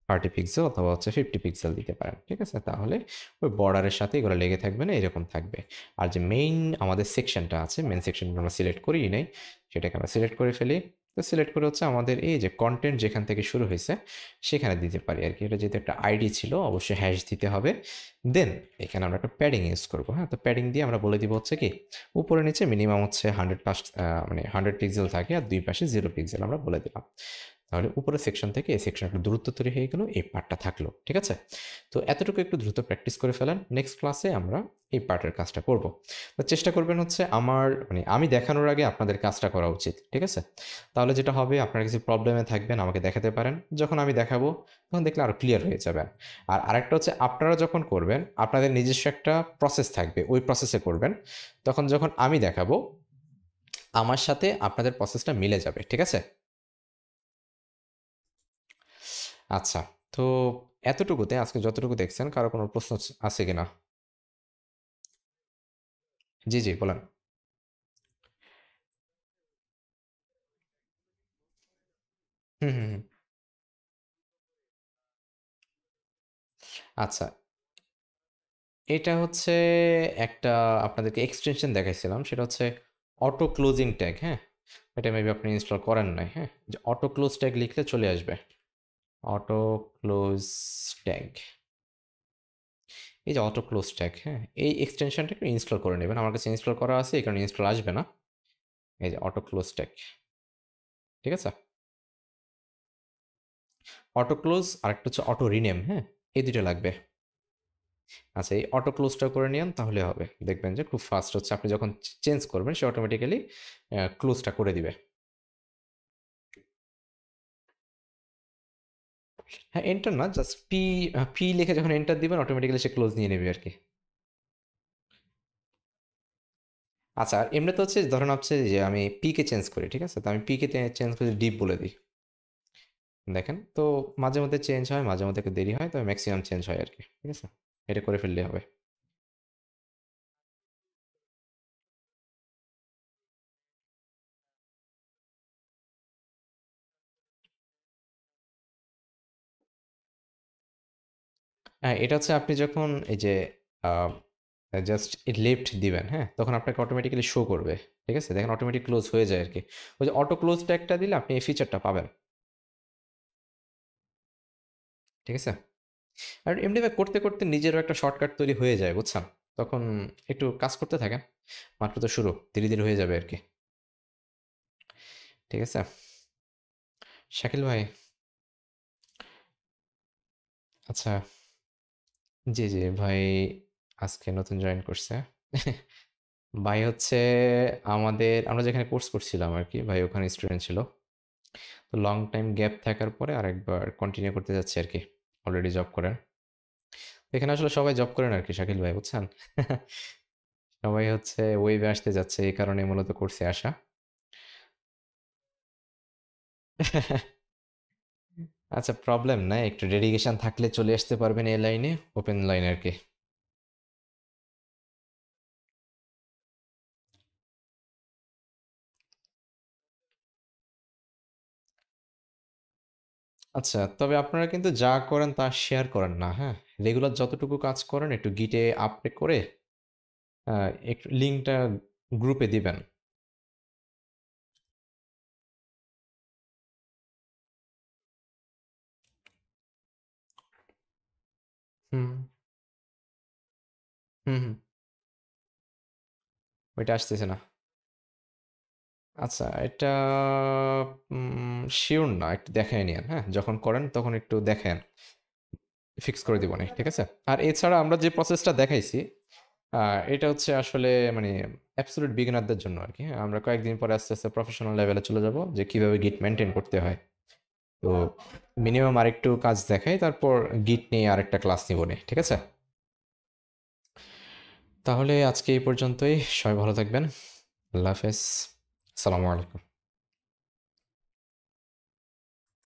থার্টি পিক্সেল অথবা হচ্ছে ফিফটি পিক্সেল দিতে পারেন, ঠিক আছে? তাহলে ওই বর্ডারের সাথে এগুলো লেগে থাকবে না, এরকম থাকবে। আর যে মেইন আমাদের সেকশনটা আছে মেন সেকশনটা আমরা সিলেক্ট করিই নাই, সেটাকে আমরা সিলেক্ট করে ফেলি। তো সিলেক্ট করে হচ্ছে আমাদের এই যে কন্টেন্ট যেখান থেকে শুরু হয়েছে, সেখানে দিতে পারি আর কি এটা যেহেতু একটা আইডি ছিল, অবশ্যই হ্যাশ দিতে হবে। দেন এখানে আমরা একটা প্যাডিং ইউজ করব হ্যাঁ? তো প্যাডিং দিয়ে আমরা বলে দিব হচ্ছে কি, উপরে নিচে মিনিমাম হচ্ছে হান্ড্রেড পাস মানে হান্ড্রেড পিক্সেল থাকে আর দুই পাশে জিরো পিক্সেল আমরা বলে দিলাম। তাহলে উপরের সেকশন থেকে এই সেকশন একটু দূরত্ব তৈরি হয়ে গেল, এই পার্টটা থাকল, ঠিক আছে? তো এতটুকু একটু দ্রুত প্র্যাকটিস করে ফেলেন নেক্সট ক্লাসে আমরা এই পার্টের কাজটা করব। তো চেষ্টা করবেন হচ্ছে আমার মানে আমি দেখানোর আগে আপনাদের কাজটা করা উচিত, ঠিক আছে? তাহলে যেটা হবে, আপনারা কিছু প্রবলেমে থাকবেন, আমাকে দেখাতে পারেন, যখন আমি দেখাবো, তখন দেখলে আরও ক্লিয়ার হয়ে যাবেন আর আরেকটা হচ্ছে, আপনারা যখন করবেন, আপনাদের নিজস্ব একটা প্রসেস থাকবে, ওই প্রসেসে করবেন, তখন যখন আমি দেখাবো, আমার সাথে আপনাদের প্রসেসটা মিলে যাবে, ঠিক আছে? আচ্ছা তো এতটুকুতে, আজকে যতটুকু দেখছেন, কারও কোনো প্রশ্ন আছে কিনা? জি জি, বলেন। হুম হুম আচ্ছা। এটা হচ্ছে একটা আপনাদেরকে এক্সটেনশন দেখাইছিলাম, সেটা হচ্ছে অটো ক্লোজিং ট্যাগ হ্যাঁ? এটা মেবি আপনি ইনস্টল করেন নাই হ্যাঁ? যে অটো ক্লোজ ট্যাগ লিখলে চলে আসবে। Auto close tag. এই যে অটো ক্লোজ ট্যাগ হ্যাঁ? এই এক্সটেনশনটা একটু ইনস্টল করে নেবেন। আমার কাছে ইনস্টল করা আছে, এই কারণে ইনস্টল আসবে না। এই যে অটো ক্লোজ ট্যাগ, ঠিক আছে? অটো ক্লোজ, আরেকটা হচ্ছে অটো রিনেম হ্যাঁ? এই দুটো লাগবে। আচ্ছা এই অটো ক্লোজটা করে নিন তাহলে হবে। দেখবেন যে খুব ফাস্ট হচ্ছে। আপনি যখন চেঞ্জ করবেন, সে অটোমেটিক্যালি ক্লোজটা করে দিবে। হ্যাঁ এন্টার না জাস্ট পি পি লিখে যখন এন্টার দিবেন অটোমেটিক্যালি সে ক্লোজ নিয়ে নেবে আর কি আচ্ছা আর এমনিতে হচ্ছে, ধরেন হচ্ছে যে আমি পিকে চেঞ্জ করি, ঠিক আছে? তো আমি পিকে চেঞ্জ করে ডিপ বলে দিই, দেখেন, তো মাঝে মধ্যে চেঞ্জ হয় মাঝে মধ্যে একটু দেরি হয়, তবে ম্যাক্সিমাম চেঞ্জ হয় আর কি ঠিক আছে? এটা করে ফেললে হবে। হ্যাঁ এটা হচ্ছে আপনি যখন এই যে জাস্ট লেফট দিবেন হ্যাঁ? তখন আপনাকে অটোমেটিক্যালি শো করবে, ঠিক আছে? দেখেন অটোমেটিক ক্লোজ হয়ে যায় আর কি ওই যে অটো ক্লোজ ট্যাগটা দিলে আপনি এই ফিচারটা পাবেন। ঠিক আছে? আর এমনিভাবে করতে করতে নিজেরও একটা শর্টকাট তৈরি হয়ে যায়, বুঝছেন? তখন একটু কাজ করতে থাকেন, মাত্র তো শুরু, ধীরে ধীরে হয়ে যাবে আর কি ঠিক আছে? শাকিল ভাই আচ্ছা। জি জি, ভাই আজকে নতুন জয়েন করছে। ভাই হচ্ছে আমাদের, আমরা যেখানে কোর্স করছিলাম আর কি ভাই ওখানে স্টুডেন্ট ছিল। তো লং টাইম গ্যাপ থাকার পরে আরেকবার কন্টিনিউ করতে যাচ্ছে আর কি অলরেডি জব করেন এখানে আসলে সবাই জব করেন আর কি শাকিল ভাই, বুঝছেন? সবাই হচ্ছে ওয়েবে আসতে যাচ্ছে, এই কারণে মূলত কোর্সে আসা। আচ্ছা প্রবলেম নাই। একটু ডেডিকেশন থাকলে চলে আসতে পারবেন এই লাইনে ওপেন লাইন আর কি আচ্ছা তবে আপনারা কিন্তু যা করেন তা শেয়ার করেন না হ্যাঁ? রেগুলার যতটুকু কাজ করেন, একটু গিটে আপডেট করে একটু লিঙ্কটা গ্রুপে দিবেন। হুম হুম, হুম। ওইটা আসতেছে না। আচ্ছা এটা সিউর না। একটু দেখায় নিয়েন, হ্যাঁ? যখন করেন তখন একটু দেখেন। ফিক্স করে দিবনি। ঠিক আছে? আর এছাড়া আমরা যে প্রসেসটা দেখাইছি, এটা হচ্ছে আসলে মানে অ্যাবসোলিউট বিগিনারদের জন্য আরকি, হ্যাঁ? আমরা কয়েকদিন পরে আস্তে, আস্তে প্রফেশনাল লেভেলে চলে যাব যে কীভাবে গিট মেইনটেইন করতে হয়। তো মিনিমাম আরেকটু কাজ দেখাই, তারপর গিট নিয়ে আরেকটা ক্লাস নিবনি। ঠিক আছে? তাহলে আজকে এই পর্যন্তই। সবাই ভালো থাকবেন। আল্লাহ হাফেজ। আসসালামু আলাইকুম।